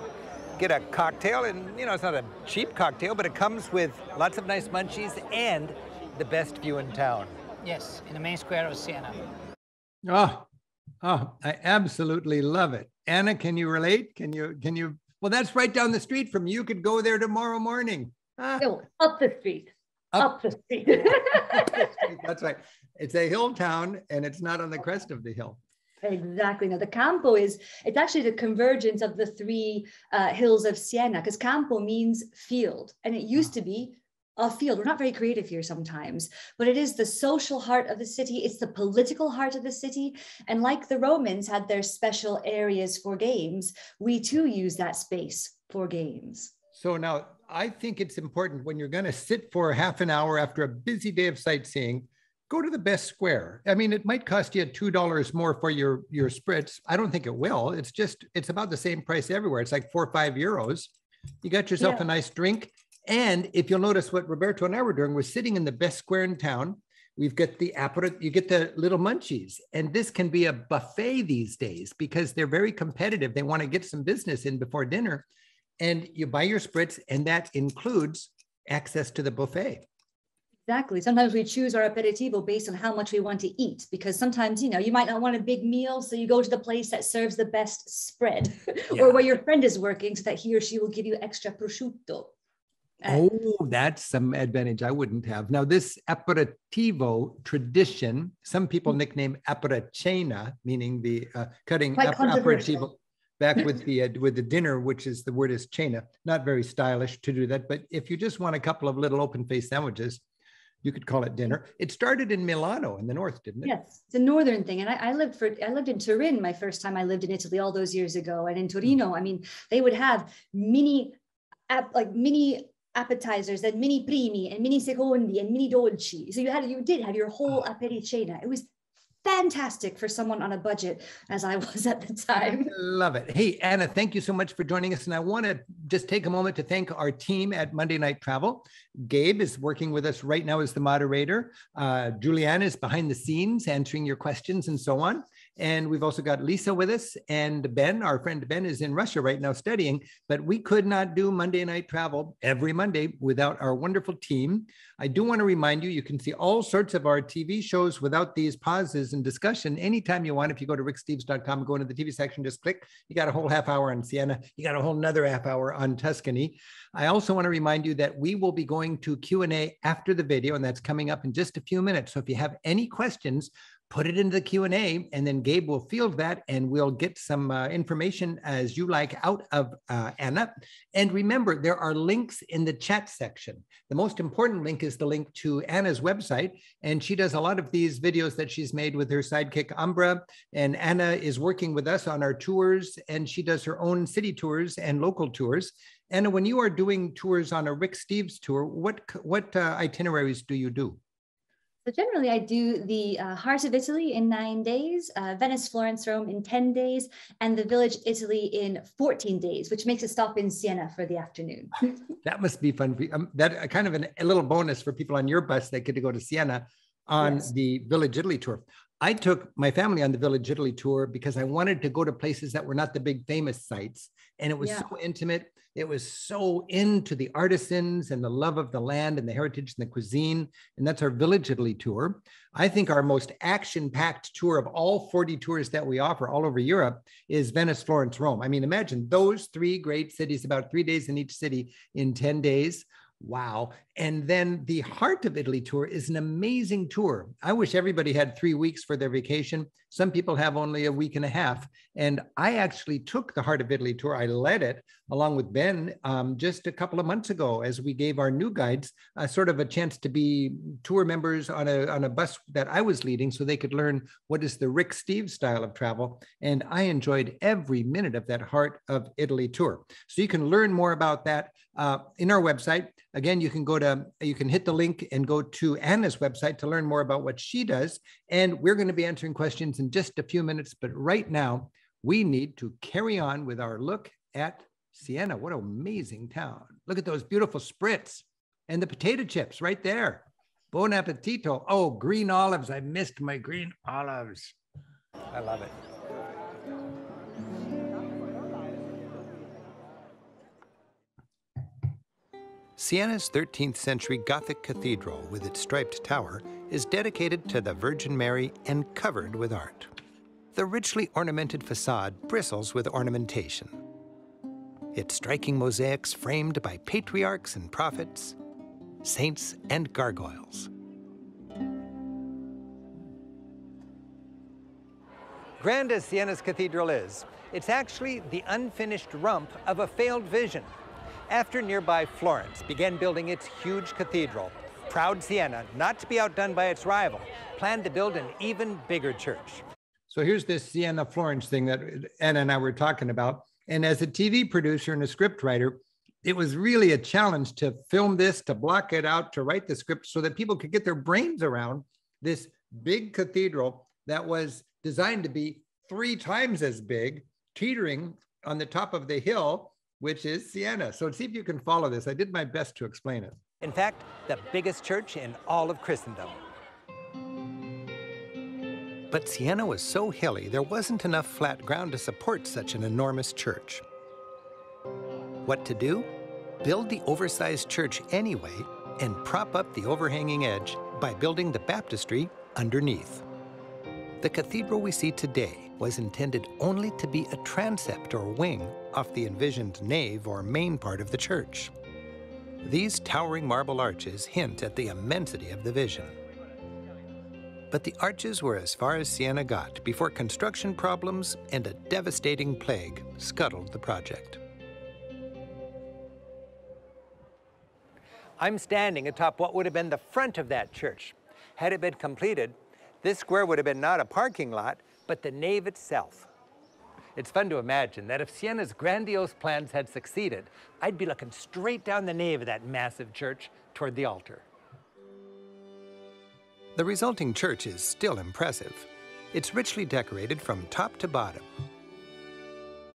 Get a cocktail, and you know, it's not a cheap cocktail, but it comes with lots of nice munchies and the best view in town. Yes, in the main square of Siena. Oh, oh, I absolutely love it. Anna, can you relate? Can you, can you, well, that's right down the street from you. could go there tomorrow morning. Ah. No, up the street. Up, up the street. that's right. It's a hill town and it's not on the crest of the hill. Exactly. Now, the Campo is, it's actually the convergence of the three uh, hills of Siena, because Campo means field. And it used to be a field. We're not very creative here sometimes, but it is the social heart of the city. It's the political heart of the city. And like the Romans had their special areas for games, we too use that space for games. So now I think it's important when you're going to sit for half an hour after a busy day of sightseeing, go to the best square. I mean, it might cost you $2 more for your, your spritz. I don't think it will. It's just, it's about the same price everywhere. It's like four or five euros. You got yourself yeah. a nice drink and if you'll notice what Roberto and I were doing, we're sitting in the best square in town. We've got the apparat, you get the little munchies. And this can be a buffet these days because they're very competitive. They want to get some business in before dinner. And you buy your spritz, and that includes access to the buffet. Exactly. Sometimes we choose our aperitivo based on how much we want to eat because sometimes, you know, you might not want a big meal. So you go to the place that serves the best spread Yeah. or where your friend is working so that he or she will give you extra prosciutto. Uh, Oh, that's some advantage I wouldn't have. Now, this aperitivo tradition, some people Mm. nickname apericena, meaning the uh, cutting ap- aperitivo back with the uh, with the dinner, which is the word is cena. Not very stylish to do that, but if you just want a couple of little open faced sandwiches, you could call it dinner. It started in Milano in the north, didn't it? Yes, it's a northern thing. And I, I lived for I lived in Turin my first time I lived in Italy all those years ago. And in hmm. Torino, I mean, they would have mini like mini appetizers and mini primi and mini secondi and mini dolci. So you had you did have your whole ah. apericena. It was fantastic for someone on a budget as I was at the time. Love it. Hey, Anna, thank you so much for joining us. And I want to just take a moment to thank our team at Monday Night Travel. Gabe is working with us right now as the moderator. Uh, Juliana is behind the scenes answering your questions and so on. And we've also got Lisa with us. And Ben, our friend Ben, is in Russia right now studying. But we could not do Monday Night Travel every Monday without our wonderful team. I do want to remind you, you can see all sorts of our TV shows without these pauses and discussion anytime you want. If you go to ricksteves.com, go into the TV section, just click. You got a whole half hour on Siena. You got a whole another half hour on Tuscany. I also want to remind you that we will be going to Q&A after the video, and that's coming up in just a few minutes. So if you have any questions, put it into the q&a and then gabe will field that and we'll get some uh, information as you like out of uh, anna. And remember there are links in the chat section. The most important link is the link to anna's website and she does a lot of these videos that she's made with her sidekick Ambra. And anna is working with us on our tours and she does her own city tours and local tours. Anna when you are doing tours on a rick steves tour what what uh, itineraries do you do So generally, I do the uh, Heart of Italy in nine days, uh, Venice, Florence, Rome in 10 days, and the Village Italy in 14 days, which makes a stop in Siena for the afternoon. That must be fun. for you. Um, that uh, kind of an, a little bonus for people on your bus that get to go to Siena on Yes. the Village Italy tour. I took my family on the Village Italy tour because I wanted to go to places that were not the big famous sites. And it was Yeah. so intimate. It was so into the artisans and the love of the land and the heritage and the cuisine. And that's our Village Italy tour. I think our most action packed tour of all 40 tours that we offer all over Europe is Venice, Florence, Rome. I mean, imagine those three great cities, about three days in each city in 10 days. Wow. And then the Heart of Italy tour is an amazing tour. I wish everybody had three weeks for their vacation. Some people have only a week and a half. And I actually took the Heart of Italy tour. I led it along with Ben um, just a couple of months ago as we gave our new guides uh, sort of a chance to be tour members on a, on a bus that I was leading so they could learn what is the Rick Steve style of travel. And I enjoyed every minute of that Heart of Italy tour. So you can learn more about that uh, in our website. Again, you can go to, you can hit the link and go to Anna's website to learn more about what she does. And we're going to be answering questions in just a few minutes. But right now, we need to carry on with our look at Siena. What an amazing town. Look at those beautiful spritz and the potato chips right there. Bon appetito. Oh, green olives. I missed my green olives. I love it. Siena's 13th century Gothic cathedral, with its striped tower, is dedicated to the Virgin Mary and covered with art. The richly ornamented facade bristles with ornamentation. Its striking mosaics framed by patriarchs and prophets, saints and gargoyles. Grand as Siena's cathedral is, it's actually the unfinished rump of a failed vision. After nearby Florence began building its huge cathedral, proud Siena, not to be outdone by its rival, planned to build an even bigger church. So here's this Siena Florence thing that Anna and I were talking about. And as a TV producer and a script writer, it was really a challenge to film this, to block it out, to write the script so that people could get their brains around this big cathedral that was designed to be three times as big, teetering on the top of the hill, which is Siena. So see if you can follow this. I did my best to explain it. In fact, the biggest church in all of Christendom. But Siena was so hilly, there wasn't enough flat ground to support such an enormous church. What to do? Build the oversized church anyway and prop up the overhanging edge by building the baptistry underneath. The cathedral we see today was intended only to be a transept or wing off the envisioned nave or main part of the church. These towering marble arches hint at the immensity of the vision. But the arches were as far as Siena got before construction problems and a devastating plague scuttled the project. I'm standing atop what would have been the front of that church. Had it been completed, this square would have been not a parking lot, but the nave itself. It's fun to imagine that if Siena's grandiose plans had succeeded, I'd be looking straight down the nave of that massive church toward the altar. The resulting church is still impressive. It's richly decorated from top to bottom.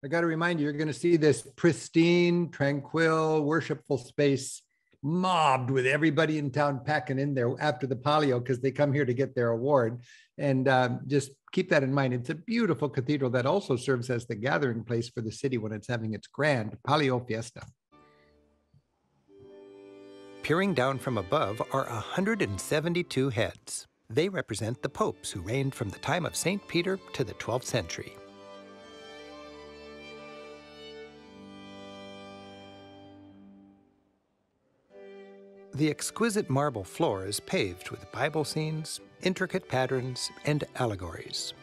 I got to remind you, you're going to see this pristine, tranquil, worshipful space mobbed with everybody in town packing in there after the Palio because they come here to get their award. And um, just keep that in mind. It's a beautiful cathedral that also serves as the gathering place for the city when it's having its grand Palio Fiesta. Peering down from above are 172 heads. They represent the popes who reigned from the time of St. Peter to the 12th century. The exquisite marble floor is paved with Bible scenes, intricate patterns, and allegories.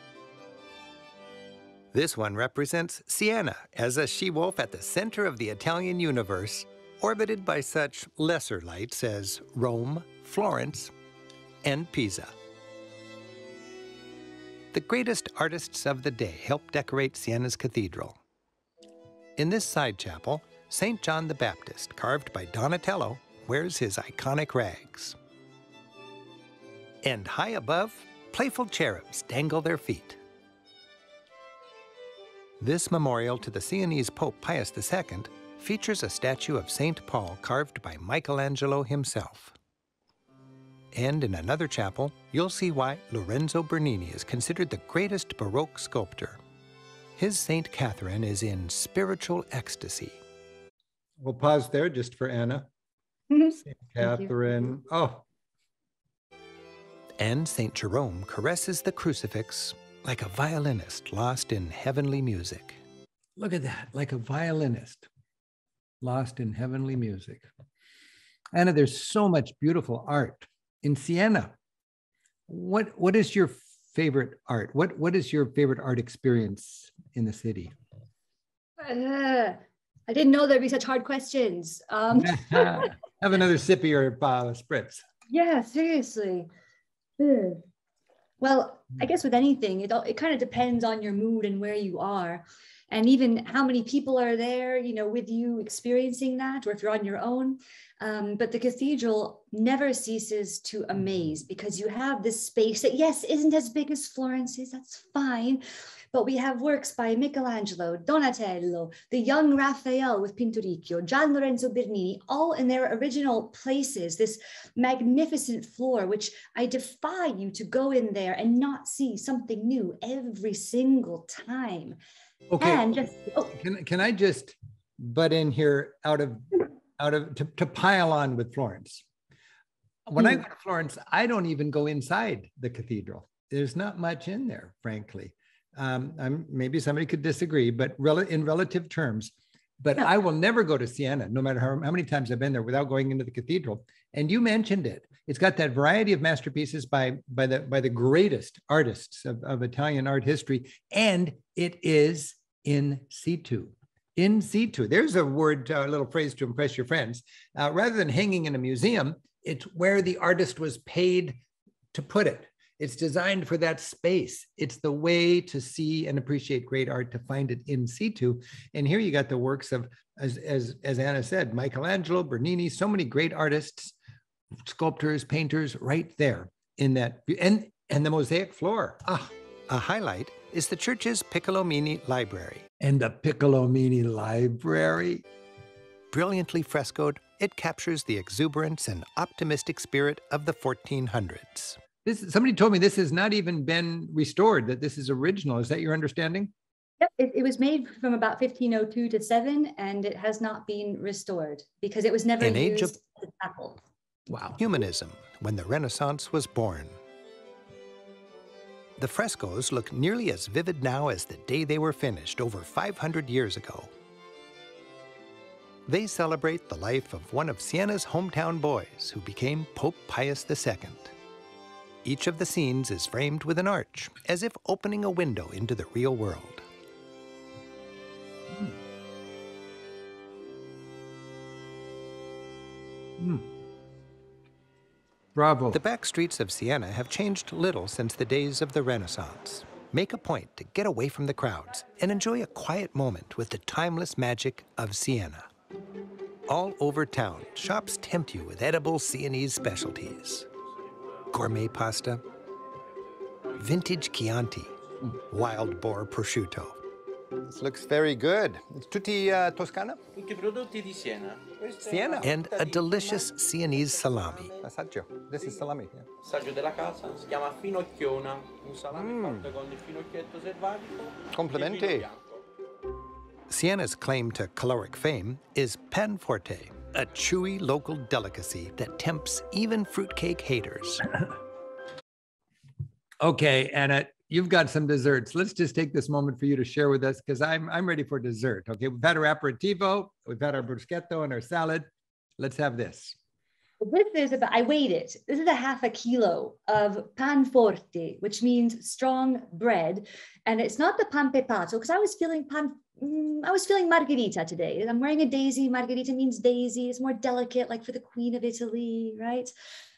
This one represents Siena as a she-wolf at the center of the Italian universe, orbited by such lesser lights as Rome, Florence, and Pisa. The greatest artists of the day helped decorate Siena's cathedral. In this side chapel, St. John the Baptist, carved by Donatello, wears his iconic rags. And high above, playful cherubs dangle their feet. This memorial to the Sienese Pope Pius II features a statue of St. Paul carved by Michelangelo himself. And in another chapel, you'll see why Lorenzo Bernini is considered the greatest Baroque sculptor. His St. Catherine is in spiritual ecstasy. We'll pause there just for Anna. St. Catherine. Oh. And St. Jerome caresses the crucifix like a violinist lost in heavenly music. Look at that, like a violinist lost in heavenly music. Anna, there's so much beautiful art in Siena. What what is your favorite art? What what is your favorite art experience in the city? Uh, I didn't know there'd be such hard questions. Um, Have another sip of your uh, spritz. yeah, seriously. Ugh. Well, I guess with anything, it all, it kind of depends on your mood and where you are, and even how many people are there, you know, with you experiencing that, or if you're on your own. Um, but the cathedral never ceases to amaze because you have this space that, yes, isn't as big as Florence's. That's fine, but we have works by Michelangelo, Donatello, the young Raphael with Pinturicchio, Gian Lorenzo Bernini, all in their original places, this magnificent floor, which I defy you to go in there and not see something new every single time. Okay. And just, oh, Can, can I just butt in here out of out of to, to pile on with Florence? When I Hmm. go to Florence, I don't even go inside the cathedral. There's not much in there, frankly. Um, I'm, maybe somebody could disagree, but rel- in relative terms, but Yeah. I will never go to Siena, no matter how, how many times I've been there, without going into the cathedral. And you mentioned it; it's got that variety of masterpieces by by the by the greatest artists of, of Italian art history, and it is in situ. In situ. There's a word, a little phrase to impress your friends. Uh, rather than hanging in a museum, it's where the artist was paid to put it. It's designed for that space. It's the way to see and appreciate great art to find it in situ. And here you got the works of, as as as Anna said, Michelangelo, Bernini, so many great artists, sculptors, painters, right there in that and and the mosaic floor. Ah, A highlight is the church's Piccolomini Library. and the Piccolomini Library. Brilliantly frescoed, it captures the exuberance and optimistic spirit of the 1400s. This somebody told me this has not even been restored. That this is original. Is that your understanding? Yep, it, it was made from about 1502 to 7, and it has not been restored because it was never An age of- as a chapel. Wow. Humanism, when the Renaissance was born. The frescoes look nearly as vivid now as the day they were finished over 500 years ago. They celebrate the life of one of Siena's hometown boys who became Pope Pius II. Each of the scenes is framed with an arch, as if opening a window into the real world. Mm. Bravo. The back streets of Siena have changed little since the days of the Renaissance. Make a point to get away from the crowds and enjoy a quiet moment with the timeless magic of Siena. All over town, shops tempt you with edible Sienese specialties. Gourmet pasta, vintage Chianti, wild boar prosciutto. This looks very good. It's tutti uh, Toscana? Tutti prodotti di Siena. Siena. And a delicious Sienese salami. Assaggio. This is salami. Yeah. Assaggio della casa, si chiama finocchiona, un salame mm. fatto con il finocchietto selvatico. Complimenti. vino bianco. Siena's claim to caloric fame is panforte, a chewy local delicacy that tempts even fruitcake haters. Okay, Anna, you've got some desserts. Let's just take this moment for you to share with us because I'm I'm ready for dessert. Okay, we've had our aperitivo, we've had our bruschetto and our salad. Let's have this. This is about, I weighed it. This is a half a kilo of pan forte, which means strong bread. And it's not the pan pepato, because I was feeling pan, mm, I was feeling margherita today. I'm wearing a daisy. Margherita means daisy. It's more delicate, like for the Queen of Italy, right?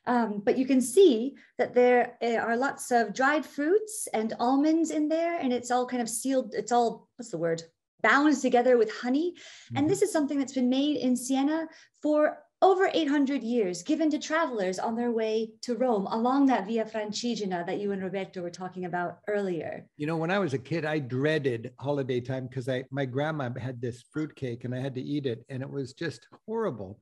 Um, but you can see that there uh, are lots of dried fruits and almonds in there, and it's all kind of sealed. It's all, what's the word? Bound together with honey. And this is something that's been made in Siena for over 800 years, given to travelers on their way to Rome along that Via Francigena that you and Roberto were talking about earlier. You know, when I was a kid, I dreaded holiday time because I my grandma had this fruitcake and I had to eat it, and it was just horrible.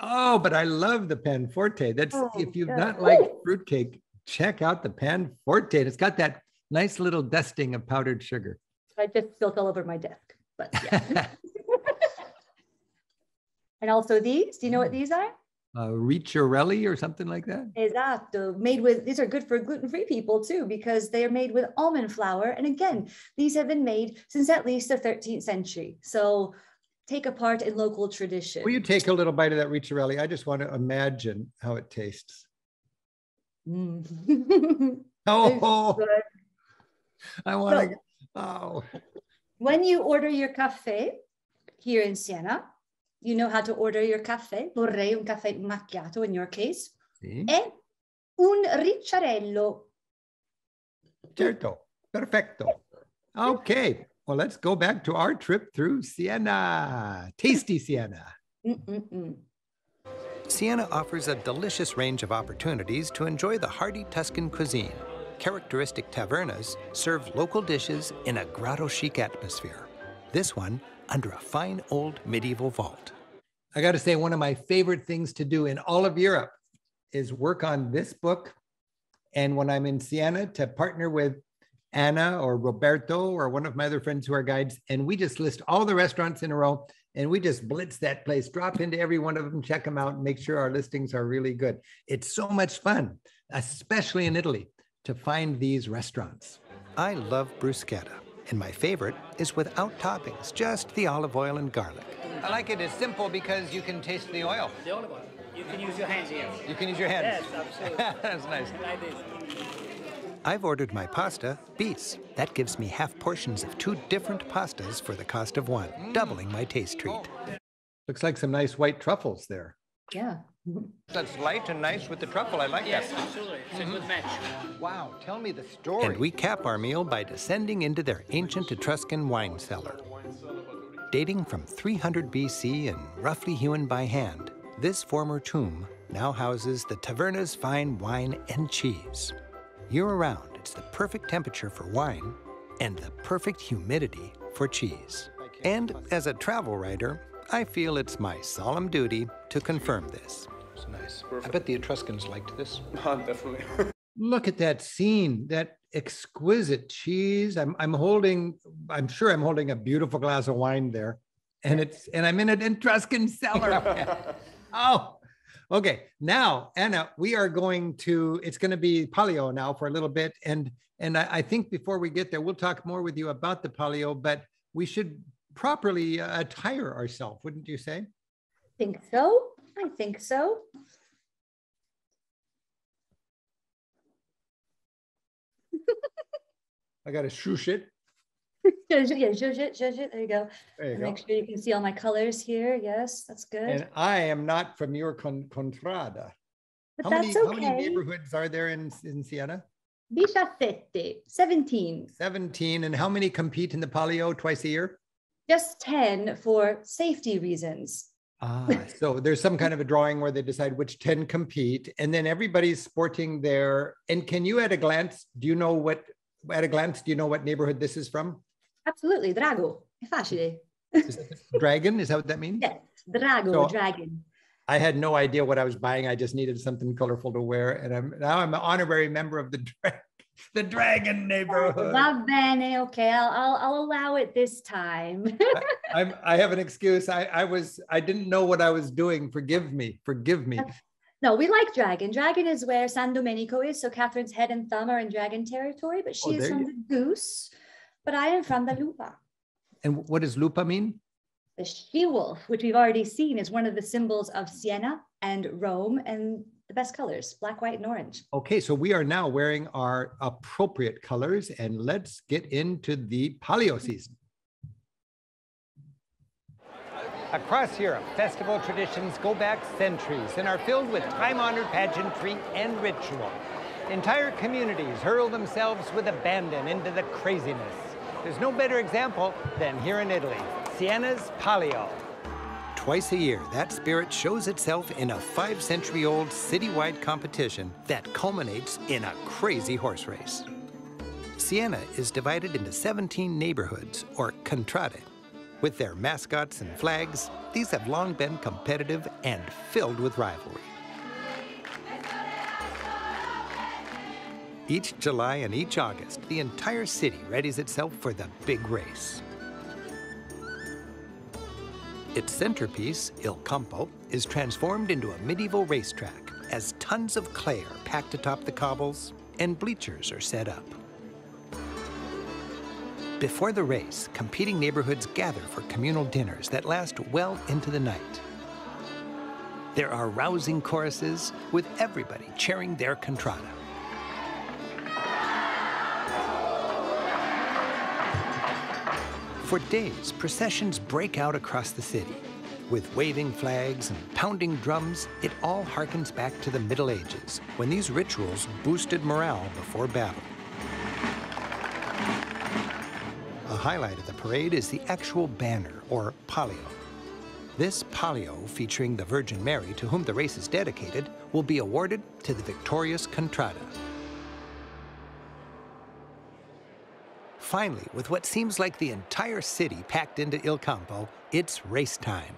Oh, but I love the pan forte. That's Oh, if you've yeah. not liked fruitcake, check out the pan forte. It's got that nice little dusting of powdered sugar. I just spilled all over my desk, but yeah. and also these, do you know what these are? uh, ricciarelli or something like that. Esatto, made with, these are good for gluten-free people too, because they are made with almond flour. And again, these have been made since at least the 13th century. So take a part in local tradition. Will you take a little bite of that ricciarelli? I just want to imagine how it tastes. Mm. Oh, I want to. So- Oh, When you order your cafe here in Siena, you know how to order your cafe. Vorrei un caffè macchiato in your case. see? E un ricciarello. Certo. Perfecto. Okay. Well, let's go back to our trip through Siena. Tasty Siena. Mm-mm-mm. Siena offers a delicious range of opportunities to enjoy the hearty Tuscan cuisine. Characteristic tavernas serve local dishes in a grotto chic atmosphere. This one under a fine old medieval vault. I got to say, one of my favorite things to do in all of Europe is work on this book. And when I'm in Siena, to partner with Anna or Roberto or one of my other friends who are guides, and we just list all the restaurants in a row and we just blitz that place, drop into every one of them, check them out, and make sure our listings are really good. It's so much fun, especially in Italy, to find these restaurants. I love bruschetta, and my favorite is without toppings, just the olive oil and garlic. I like it. It's simple because you can taste the oil. The olive oil. You can use your hands here. You can use your hands. Yes, absolutely. That's nice. like this. I've ordered my pasta bis. That gives me half portions of two different pastas for the cost of one, mm. doubling my taste treat. Looks like some nice white truffles there. Yeah. That's light and nice with the truffle. I like Yes, that. absolutely. It's a good mm-hmm. match. Wow. Tell me the story. And we cap our meal by descending into their ancient Etruscan wine cellar. Dating from 300 BC and roughly hewn by hand, this former tomb now houses the taverna's fine wine and cheese. Year round, it's the perfect temperature for wine and the perfect humidity for cheese. And as a travel writer, I feel it's my solemn duty to confirm this. It's nice. I bet the Etruscans liked this. Oh, definitely. Look at that scene, that exquisite cheese. I'm, I'm holding, I'm sure I'm holding a beautiful glass of wine there. And it's, and I'm in an Etruscan cellar. oh, Okay, now Anna, we are going to. It's going to be palio now for a little bit, and and I, I think before we get there, we'll talk more with you about the palio. But we should properly uh, attire ourselves, wouldn't you say? think so. I think so. I got to swoosh it. Yeah, zhuzh it, zhuzh it. There you go. There you go. Make sure you can see all my colors here. Yes, that's good. And I am not from your con- contrada. but How that's many, how many neighborhoods are there in, in Siena? Diciassette, 17. 17. And how many compete in the palio twice a year? Just 10 for safety reasons. Ah, so there's some kind of a drawing where they decide which 10 compete, and then everybody's sporting their. And can you, at a glance, do you know what, at a glance, do you know what neighborhood this is from? Absolutely, drago. È facile. Is dragon? Is that what that means? Yes, drago, So- dragon. I had no idea what I was buying. I just needed something colorful to wear, and I'm now I'm an honorary member of the dra- the dragon neighborhood. Va bene, okay, I'll, I'll, I'll allow it this time. I'm I have an excuse. I I was I didn't know what I was doing. Forgive me. Forgive me. no, we like dragon. Dragon is where San Domenico is. So Catherine's head and thumb are in dragon territory, but she Oh, is from you- the goose. But I am from the lupa. And what does lupa mean? The she-wolf, which we've already seen, is one of the symbols of Siena and Rome and the best colors, black, white, and orange. Okay, so we are now wearing our appropriate colors, and let's get into the palio season. Across Europe, festival traditions go back centuries and are filled with time-honored pageantry and ritual. Entire communities hurl themselves with abandon into the craziness. There's no better example than here in Italy, Siena's Palio. Twice a year, that spirit shows itself in a five-century-old citywide competition that culminates in a crazy horse race. Siena is divided into 17 neighborhoods, or contrade. With their mascots and flags, these have long been competitive and filled with rivalry. Each July and each August, the entire city readies itself for the big race. Its centerpiece, Il Campo, is transformed into a medieval racetrack as tons of clay are packed atop the cobbles and bleachers are set up. Before the race, competing neighborhoods gather for communal dinners that last well into the night. There are rousing choruses with everybody cheering their contrada. For days, processions break out across the city. With waving flags and pounding drums, it all harkens back to the Middle Ages, when these rituals boosted morale before battle. A highlight of the parade is the actual banner, or palio. This palio, featuring the Virgin Mary to whom the race is dedicated, will be awarded to the victorious Contrada. Finally, with what seems like the entire city packed into Il Campo, it's race time.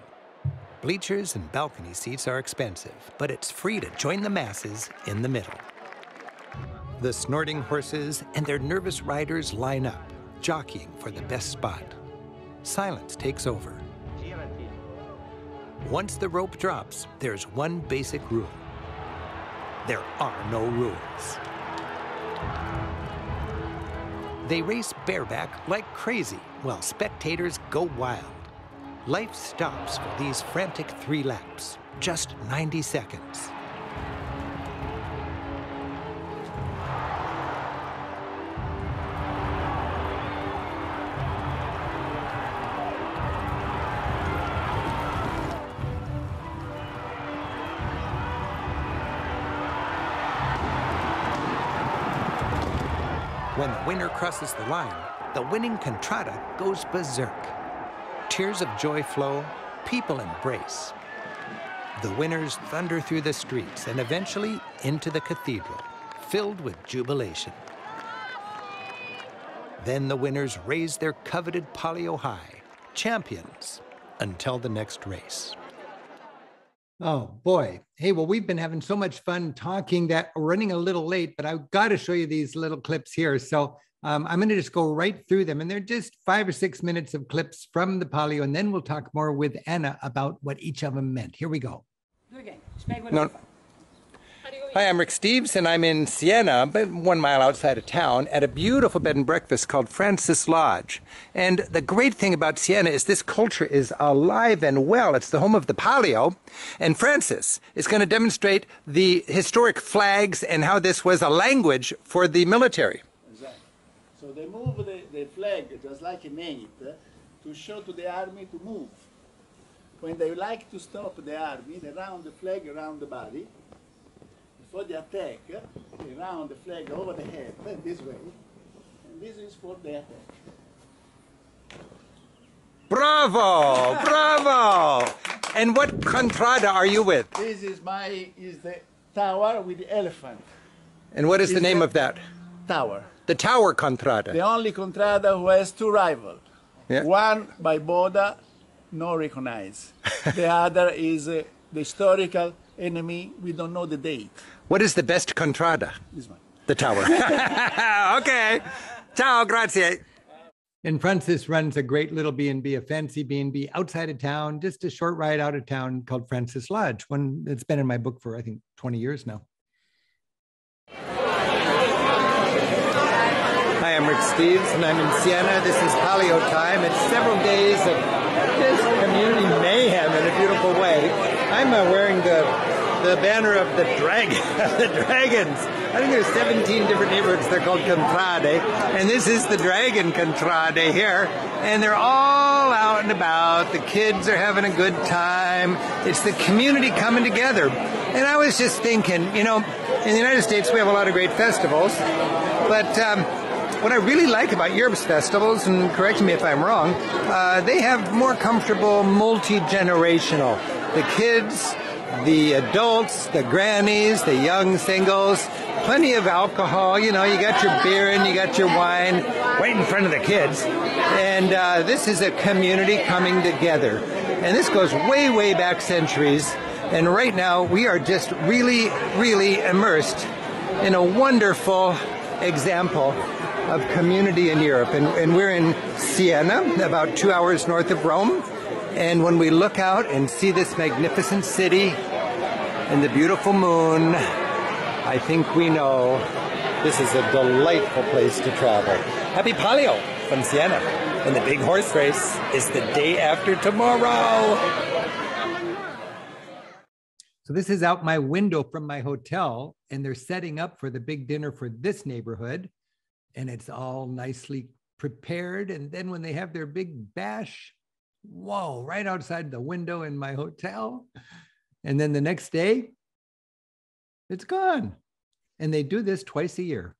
Bleachers and balcony seats are expensive, but it's free to join the masses in the middle. The snorting horses and their nervous riders line up, jockeying for the best spot. Silence takes over. Once the rope drops, there's one basic rule. There are no rules. They race bareback like crazy while spectators go wild. Life stops for these frantic three laps, just 90 seconds. Winner crosses the line, the winning contrada goes berserk. Tears of joy flow, people embrace. The winners thunder through the streets and eventually into the cathedral, filled with jubilation. Then the winners raise their coveted palio high, champions, until the next race. Oh boy. Hey, well, we've been having so much fun talking that we're running a little late, but I've got to show you these little clips here. So um, I'm going to just go right through them. And they're just five or six minutes of clips from the palio. And then we'll talk more with Anna about what each of them meant. Here we go. Due game. No. Hi, I'm Rick Steves, and I'm in Siena, about one mile outside of town, at a beautiful bed and breakfast called Francis Lodge. And the great thing about Siena is this culture is alive and well. It's the home of the Palio, and Francis is going to demonstrate the historic flags and how this was a language for the military. Exactly. So they move the, the flag just like in Egypt eh, to show to the army to move. When they like to stop the army, they round the flag around the body. For the attack, they round the flag over the head this way. And this is for the attack. Bravo! Bravo! And what contrada are you with? This is my is the tower with the elephant. And what is the name the- of that? Tower. The Tower Contrada. The only contrada who has two rivals. Yeah. One by Boda, no recognize. the other is uh, the historical enemy. We don't know the date. What is the best contrada? This one. The tower. okay. Ciao, grazie. And Francis runs a great little B&B, a fancy B&B outside of town, just a short ride out of town called Francis Lodge, one that's been in my book for, I think, 20 years now. Hi, I'm Rick Steves, and I'm in Siena. This is Palio time. It's several days of just community mayhem in a beautiful way. I'm uh, wearing the the banner of the dragon, the dragons. I think there's 17 different neighborhoods. They're called contrade, and this is the dragon contrade here. And they're all out and about. The kids are having a good time. It's the community coming together. And I was just thinking, you know, in the United States we have a lot of great festivals, but um, what I really like about Europe's festivals, and correct me if I'm wrong, uh, they have more comfortable, multi-generational. The kids, the adults, the grannies, the young singles, plenty of alcohol. You know, you got your beer and you got your wine right in front of the kids. And uh, this is a community coming together. And this goes way, way back centuries. And right now, we are just really, really immersed in a wonderful example of community in Europe. And, and we're in Siena, about two hours north of Rome. And when we look out and see this magnificent city and the beautiful moon, I think we know this is a delightful place to travel. Happy Palio from Siena. And the big horse race is the day after tomorrow. So this is out my window from my hotel, and they're setting up for the big dinner for this neighborhood, and it's all nicely prepared. And then when they have their big bash, whoa, right outside the window in my hotel. And then the next day, it's gone. And they do this twice a year.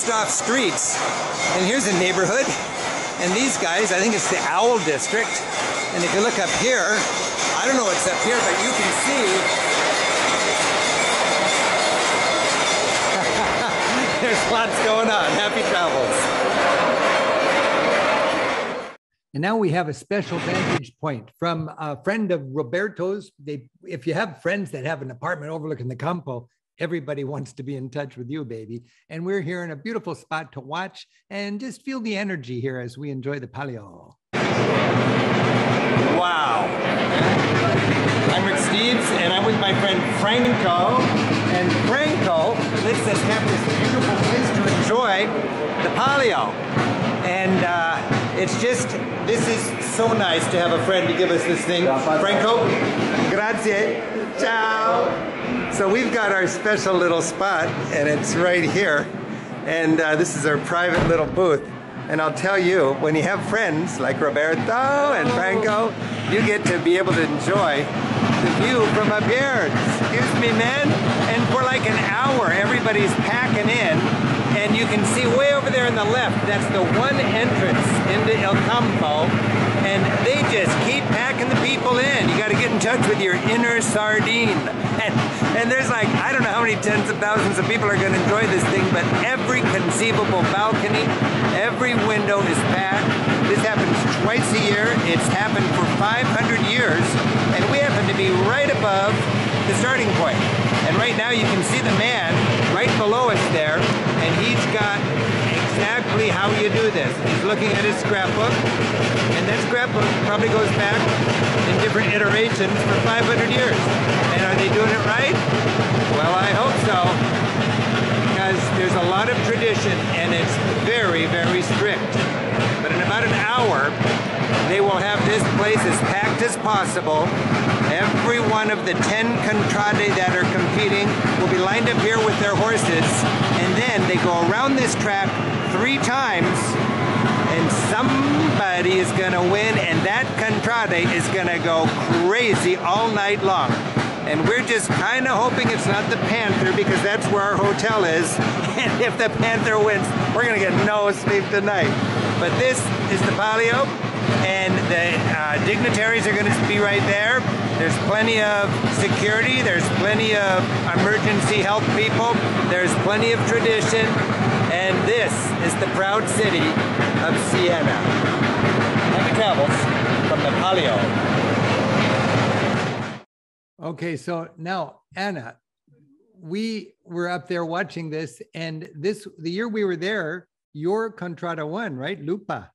Closed off streets. And here's a neighborhood. And these guys, I think it's the Owl District. And if you look up here, I don't know what's up here, but you can see there's lots going on. Happy travels. And now we have a special vantage point from a friend of Roberto's. They, if you have friends that have an apartment overlooking the Campo, everybody wants to be in touch with you, baby. And we're here in a beautiful spot to watch and just feel the energy here as we enjoy the Palio. Wow. I'm Rick Steves, and I'm with my friend Franco. And Franco lets us have this beautiful place to enjoy the Palio. And uh, It's just, this is so nice to have a friend to give us this thing. Franco, grazie. Ciao. So we've got our special little spot, and it's right here. And uh, this is our private little booth. And I'll tell you, when you have friends like Roberto and Franco, you get to be able to enjoy the view from up here. Excuse me, man. And for like an hour, everybody's packing in. And you can see way over there on the left, that's the one entrance into El Campo. And just keep packing the people in. You got to get in touch with your inner sardine. And, and there's like, I don't know how many tens of thousands of people are going to enjoy this thing, but every conceivable balcony, every window is packed. This happens twice a year. It's happened for 500 years. And we happen to be right above the starting point. And right now you can see the man right below us there, and he's got exactly how you do this. He's looking at his scrapbook, and that scrapbook probably goes back in different iterations for 500 years. And are they doing it right? Well, I hope so, because there's a lot of tradition, and it's very, very strict. But in about an hour, they will have this place as packed as possible. Every one of the 10 contrade that are competing will be lined up here with their horses, and then they go around this track three times, and somebody is going to win, and that contrade is going to go crazy all night long. And we're just kind of hoping it's not the Panther because that's where our hotel is. And if the Panther wins, we're going to get no sleep tonight. But this is the Palio, and the uh, dignitaries are going to be right there. There's plenty of security, there's plenty of emergency health people, there's plenty of tradition, and this is the proud city of Siena. Happy travels from the Palio. Okay, so now Anna, we were up there watching this, and this the year we were there, your Contrada won, right? Lupa.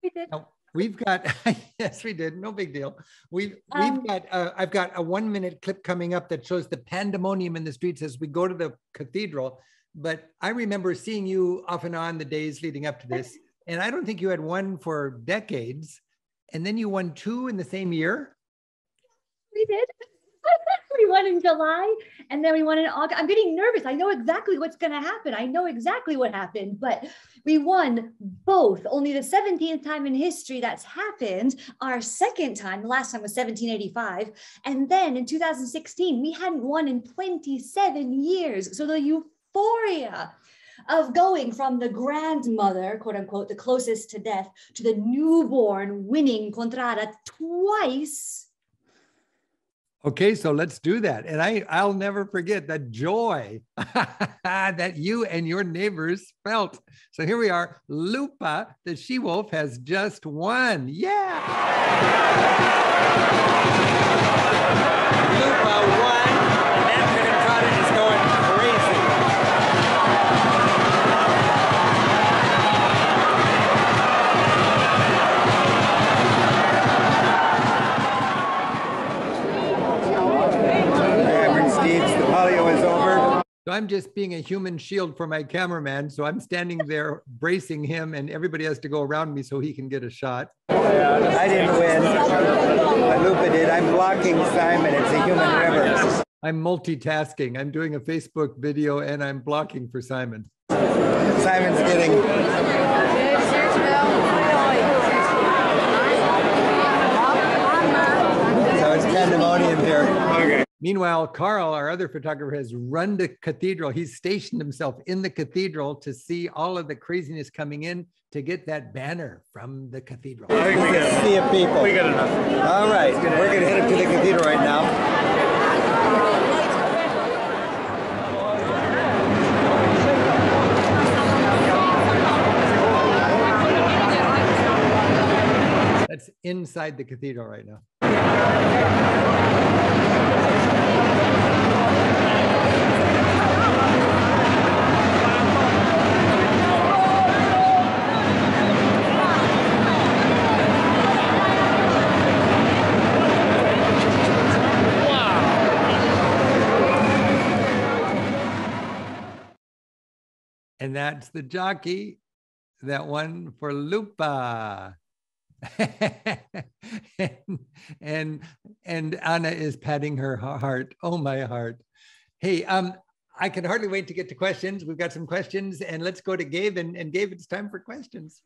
We did. Now, we've got yes, we did. No big deal. We've Um, we've got uh, I've got a one minute clip coming up that shows the pandemonium in the streets as we go to the cathedral. But I remember seeing you off and on the days leading up to this, and I don't think you had one for decades, and then you won two in the same year. We did. we won in July and then we won in August. I'm getting nervous. I know exactly what's going to happen. I know exactly what happened, but we won both. Only the 17th time in history that's happened. Our second time, the last time was 1785. And then in 2016, we hadn't won in 27 years. So the euphoria of going from the grandmother, quote unquote, the closest to death, to the newborn winning Contrada twice Okay, so let's do that. And I, I'll never forget that joy that you and your neighbors felt. So here we are. Lupa, the she wolf, has just won. Yeah. Lupa won. So I'm just being a human shield for my cameraman. So I'm standing there bracing him, and everybody has to go around me so he can get a shot. I didn't win. Lupa did. I'm blocking Simon. It's a human river. I'm multitasking. I'm doing a Facebook video and I'm blocking for Simon. Simon's getting. So it's pandemonium here. Okay. Meanwhile, Carl, our other photographer, has run to cathedral. He's stationed himself in the cathedral to see all of the craziness coming in to get that banner from the cathedral. I think we got enough. Sea of people. We got enough. All right, we're going to head up to the cathedral right now. That's inside the cathedral right now. And that's the jockey. that one for Lupa. and, and and Anna is patting her heart. Oh my heart. Hey, um, I can hardly wait to get to questions. We've got some questions, and let's go to Gabe. And, and Gabe, it's time for questions.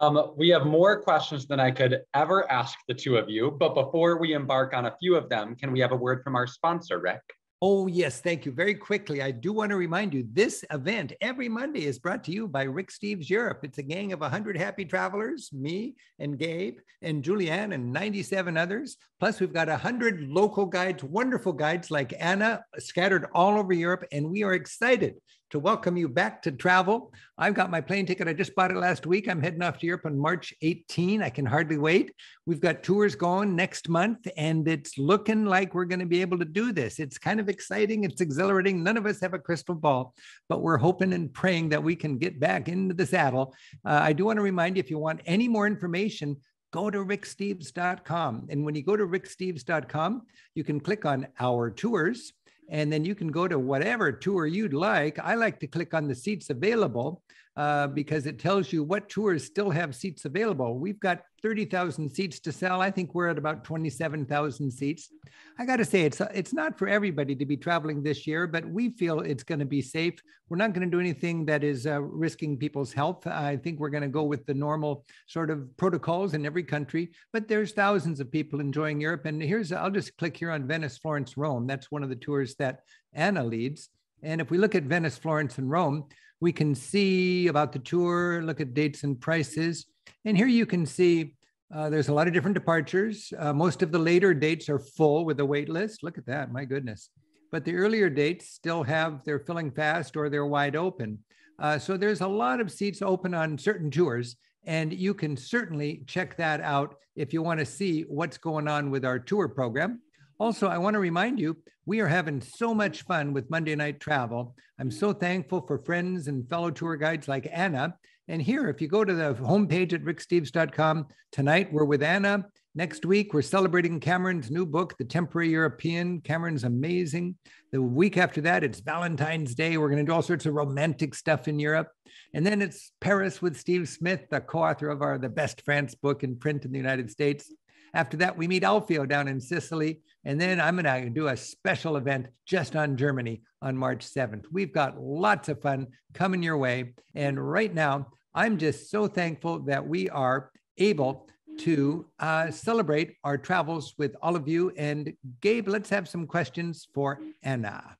Um, we have more questions than I could ever ask the two of you. But before we embark on a few of them, can we have a word from our sponsor, Rick? Oh, yes. Thank you. Very quickly, I do want to remind you this event every Monday is brought to you by Rick Steves Europe. It's a gang of 100 happy travelers, me and Gabe and Julianne and 97 others. Plus, we've got 100 local guides, wonderful guides like Anna scattered all over Europe. And we are excited to welcome you back to travel. I've got my plane ticket. I just bought it last week. I'm heading off to Europe on March 18. I can hardly wait. We've got tours going next month, and it's looking like we're going to be able to do this. It's kind of exciting. It's exhilarating. None of us have a crystal ball, but we're hoping and praying that we can get back into the saddle. Uh, I do want to remind you if you want any more information, go to ricksteves.com. And when you go to ricksteves.com, you can click on our tours and then you can go to whatever tour you'd like. I like to click on the seats available uh, because it tells you what tours still have seats available. We've got 30,000 seats to sell. I think we're at about 27,000 seats. I got to say, it's, it's not for everybody to be traveling this year, but we feel it's going to be safe. We're not going to do anything that is uh, risking people's health. I think we're going to go with the normal sort of protocols in every country, but there's thousands of people enjoying Europe. And here's, I'll just click here on Venice, Florence, Rome. That's one of the tours that Anna leads. And if we look at Venice, Florence, and Rome, we can see about the tour, look at dates and prices. And here you can see uh, there's a lot of different departures. Uh, most of the later dates are full with a wait list. Look at that, my goodness. But the earlier dates still have, they're filling fast or they're wide open. Uh, so there's a lot of seats open on certain tours. And you can certainly check that out if you want to see what's going on with our tour program. Also, I want to remind you, we are having so much fun with Monday Night Travel. I'm so thankful for friends and fellow tour guides like Anna. And here, if you go to the homepage at ricksteves.com, tonight we're with Anna. Next week, we're celebrating Cameron's new book, The Temporary European. Cameron's amazing. The week after that, it's Valentine's Day. We're going to do all sorts of romantic stuff in Europe. And then it's Paris with Steve Smith, the co author of our The Best France book in print in the United States. After that, we meet Alfio down in Sicily. And then I'm going to do a special event just on Germany on March 7th. We've got lots of fun coming your way. And right now, I'm just so thankful that we are able to uh, celebrate our travels with all of you. And Gabe, let's have some questions for Anna.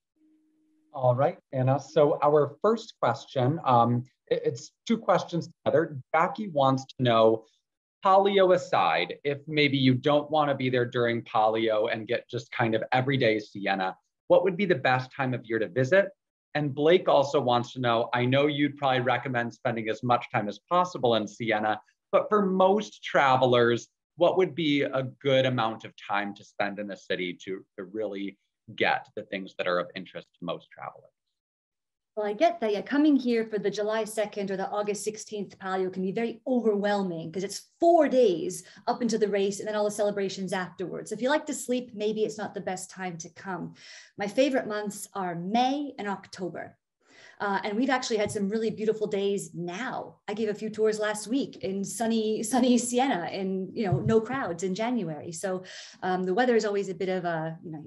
All right, Anna. So our first question, um, it's two questions together. Jackie wants to know Palio aside, if maybe you don't want to be there during Palio and get just kind of everyday Siena, what would be the best time of year to visit? And Blake also wants to know I know you'd probably recommend spending as much time as possible in Siena, but for most travelers, what would be a good amount of time to spend in the city to, to really get the things that are of interest to most travelers? Well, I get that. Yeah, coming here for the July 2nd or the August 16th palio can be very overwhelming because it's four days up into the race and then all the celebrations afterwards. If you like to sleep, maybe it's not the best time to come. My favorite months are May and October. Uh, and we've actually had some really beautiful days now. I gave a few tours last week in sunny, sunny Siena and, you know, no crowds in January. So um, the weather is always a bit of a, you know,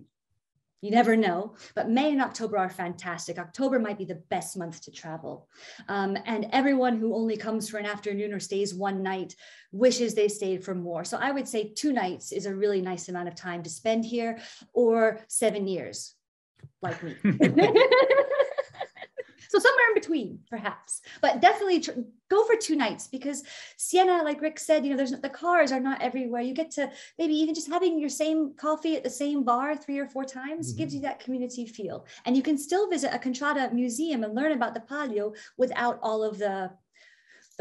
you never know, but May and October are fantastic. October might be the best month to travel. Um, and everyone who only comes for an afternoon or stays one night wishes they stayed for more. So I would say two nights is a really nice amount of time to spend here or seven years, like me. So somewhere in between, perhaps, but definitely tr- go for two nights because Siena, like Rick said, you know, there's the cars are not everywhere. You get to maybe even just having your same coffee at the same bar three or four times mm-hmm. gives you that community feel. And you can still visit a Contrada museum and learn about the Palio without all of the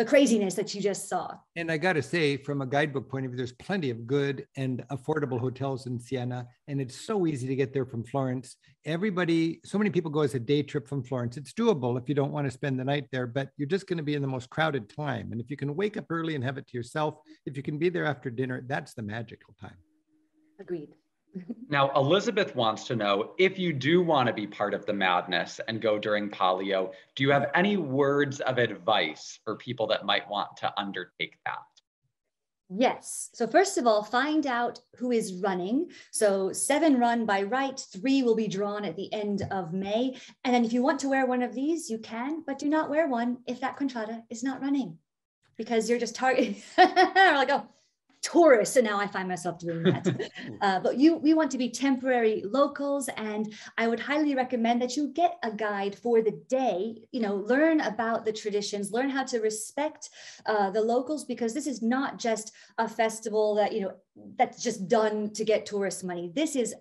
the craziness that you just saw. And I got to say, from a guidebook point of view, there's plenty of good and affordable hotels in Siena, and it's so easy to get there from Florence. Everybody, so many people go as a day trip from Florence. It's doable if you don't want to spend the night there, but you're just going to be in the most crowded time. And if you can wake up early and have it to yourself, if you can be there after dinner, that's the magical time. Agreed. Now, Elizabeth wants to know if you do want to be part of the madness and go during Palio, do you have any words of advice for people that might want to undertake that? Yes. So first of all, find out who is running. So seven run by right, three will be drawn at the end of May. And then if you want to wear one of these, you can, but do not wear one if that contrada is not running because you're just targeting like, oh, tourists and now i find myself doing that. Uh, but you we want to be temporary locals and i would highly recommend that you get a guide for the day. You know learn about the traditions learn how to respect uh, the locals because this is not just a festival that you know that's just done to get tourist money. This is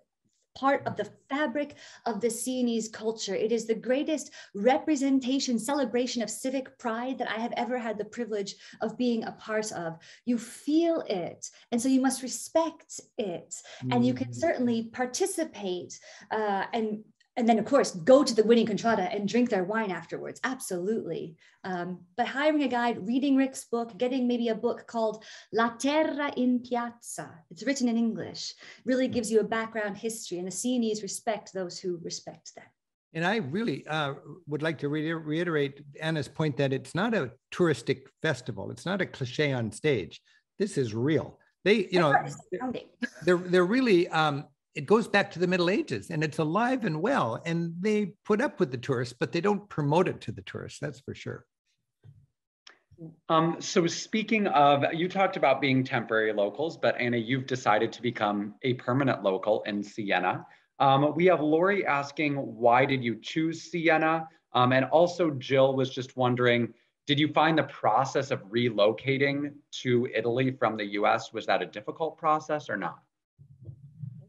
part of the fabric of the Sienese culture. It is the greatest representation, celebration of civic pride that I have ever had the privilege of being a part of. You feel it, and so you must respect it, and you can mm. certainly participate uh, and and then of course go to the winning contrada and drink their wine afterwards absolutely um, but hiring a guide reading rick's book getting maybe a book called la terra in piazza it's written in english really hmm. gives you a background history and the sienese respect those who respect them and I really uh, would like to re- reiterate Anna's point that it's not a touristic festival. It's not a cliche on stage. This is real. They, you know, they're, they're really um, it goes back to the Middle Ages and it's alive and well. And they put up with the tourists, but they don't promote it to the tourists, that's for sure. Um, so speaking of, you talked about being temporary locals, but Anna, you've decided to become a permanent local in Siena. Um, we have Lori asking, why did you choose Siena? Um, and also Jill was just wondering, did you find the process of relocating to Italy from the US, was that a difficult process or not?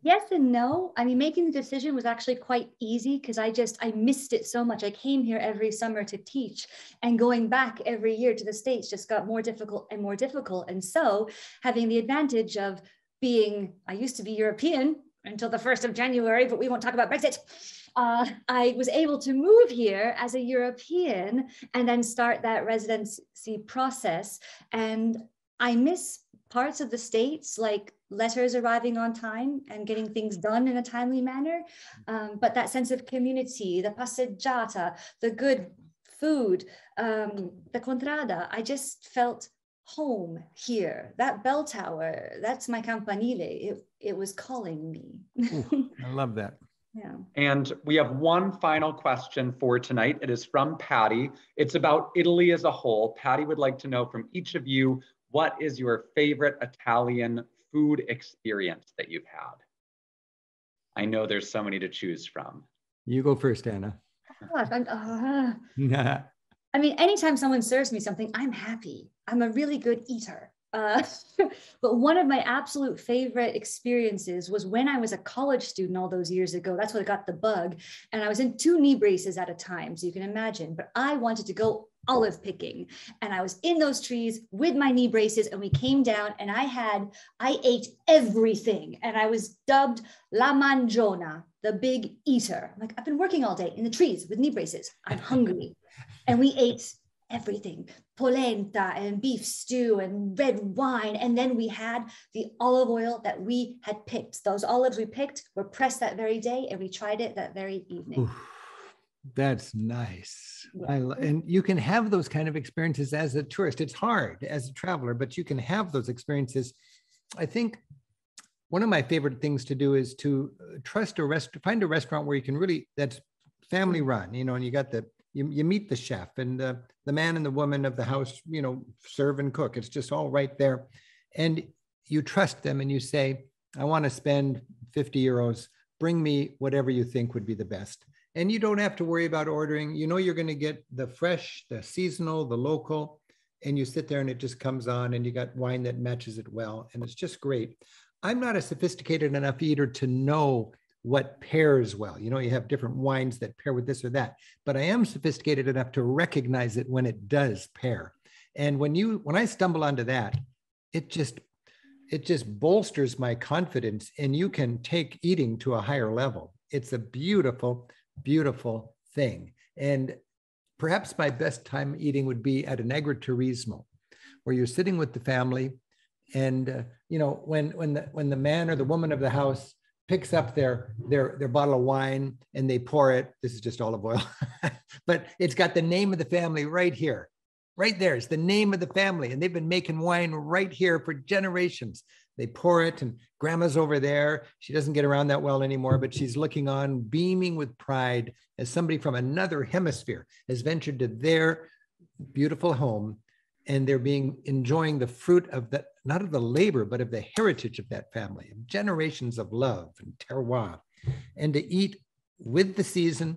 Yes and no. I mean, making the decision was actually quite easy because I just I missed it so much. I came here every summer to teach, and going back every year to the states just got more difficult and more difficult. And so, having the advantage of being, I used to be European until the first of January, but we won't talk about Brexit. Uh, I was able to move here as a European and then start that residency process. And I miss parts of the states like letters arriving on time and getting things done in a timely manner. Um, but that sense of community, the passeggiata, the good food, um, the contrada, I just felt home here. That bell tower, that's my campanile. It, it was calling me. Ooh, I love that. Yeah. And we have one final question for tonight. It is from Patty. It's about Italy as a whole. Patty would like to know from each of you what is your favorite Italian food experience that you've had? I know there's so many to choose from. You go first, Anna. Gosh, uh, I mean, anytime someone serves me something, I'm happy. I'm a really good eater. Uh, but one of my absolute favorite experiences was when I was a college student all those years ago. That's what got the bug. And I was in two knee braces at a time, so you can imagine. But I wanted to go olive picking. And I was in those trees with my knee braces, and we came down, and I had, I ate everything. And I was dubbed La Mangiona, the big eater. I'm like, I've been working all day in the trees with knee braces. I'm hungry. and we ate everything polenta and beef stew and red wine. And then we had the olive oil that we had picked. Those olives we picked were pressed that very day, and we tried it that very evening. Oof. That's nice. Yeah. I, and you can have those kind of experiences as a tourist. It's hard as a traveler, but you can have those experiences. I think one of my favorite things to do is to uh, trust a rest, find a restaurant where you can really, that's family run, you know, and you got the, you, you meet the chef and the, the man and the woman of the house, you know, serve and cook. It's just all right there. And you trust them and you say, I want to spend 50 euros. Bring me whatever you think would be the best and you don't have to worry about ordering. You know you're going to get the fresh, the seasonal, the local, and you sit there and it just comes on, and you got wine that matches it well, and it's just great. I'm not a sophisticated enough eater to know what pairs well. You know, you have different wines that pair with this or that, but I am sophisticated enough to recognize it when it does pair. And when you when I stumble onto that, it just it just bolsters my confidence and you can take eating to a higher level. It's a beautiful beautiful thing. And perhaps my best time eating would be at an agriturismo, where you're sitting with the family, and uh, you know when when the when the man or the woman of the house picks up their their their bottle of wine and they pour it. This is just olive oil, but it's got the name of the family right here. Right there is the name of the family, and they've been making wine right here for generations. They pour it, and grandma's over there. She doesn't get around that well anymore, but she's looking on, beaming with pride as somebody from another hemisphere has ventured to their beautiful home and they're being enjoying the fruit of that not of the labor but of the heritage of that family of generations of love and terroir and to eat with the season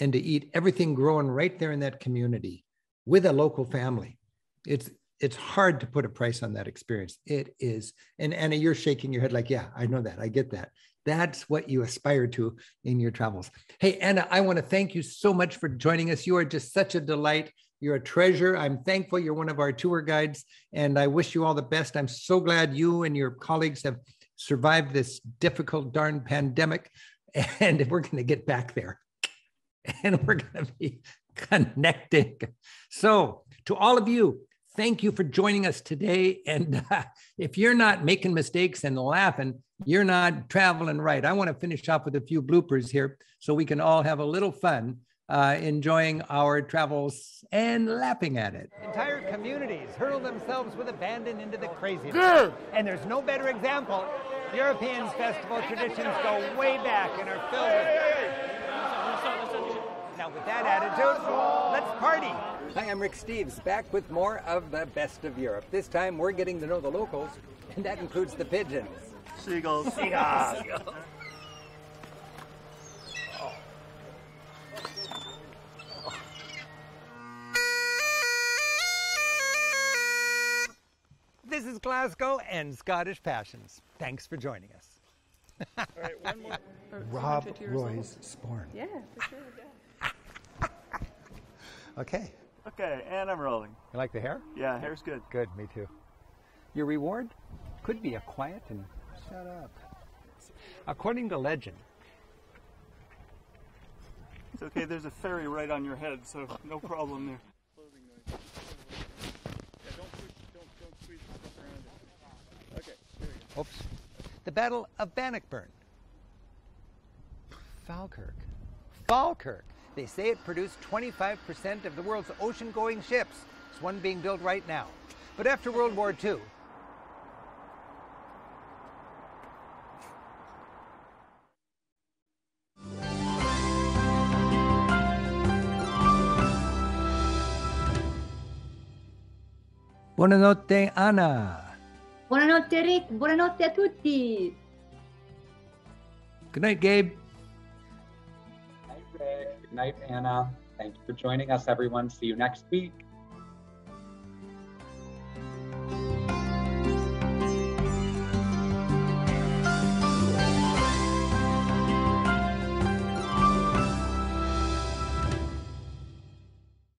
and to eat everything growing right there in that community with a local family it's it's hard to put a price on that experience it is and anna you're shaking your head like yeah i know that i get that that's what you aspire to in your travels hey anna i want to thank you so much for joining us you are just such a delight you're a treasure. I'm thankful you're one of our tour guides, and I wish you all the best. I'm so glad you and your colleagues have survived this difficult darn pandemic, and we're going to get back there and we're going to be connecting. So, to all of you, thank you for joining us today. And uh, if you're not making mistakes and laughing, you're not traveling right. I want to finish off with a few bloopers here so we can all have a little fun uh, enjoying our travels and laughing at it. Entire communities hurl themselves with abandon into the craziness. Good. And there's no better example. European festival traditions go way back and are filled with. Now, with that attitude, let's party. Hi, I'm Rick Steves, back with more of the best of Europe. This time, we're getting to know the locals, and that includes the pigeons. Seagulls. Seagulls. Oh. This is Glasgow and Scottish Passions. Thanks for joining us. All right, one more. Rob Roy's sporran. Yeah, for sure. Yeah. Okay. Okay, and I'm rolling. You like the hair? Yeah, hair's good. Good, me too. Your reward could be a quiet and shut up. According to legend, It's okay, there's a fairy right on your head, so no problem there. oops, the Battle of Bannockburn. Falkirk. Falkirk. They say it produced 25% of the world's ocean going ships. There's one being built right now. But after World War II, Buonanotte, Anna. Buonanotte Rick, buonanotte a tutti. Good night, Gabe. Good night, Anna. Thank you for joining us, everyone. See you next week.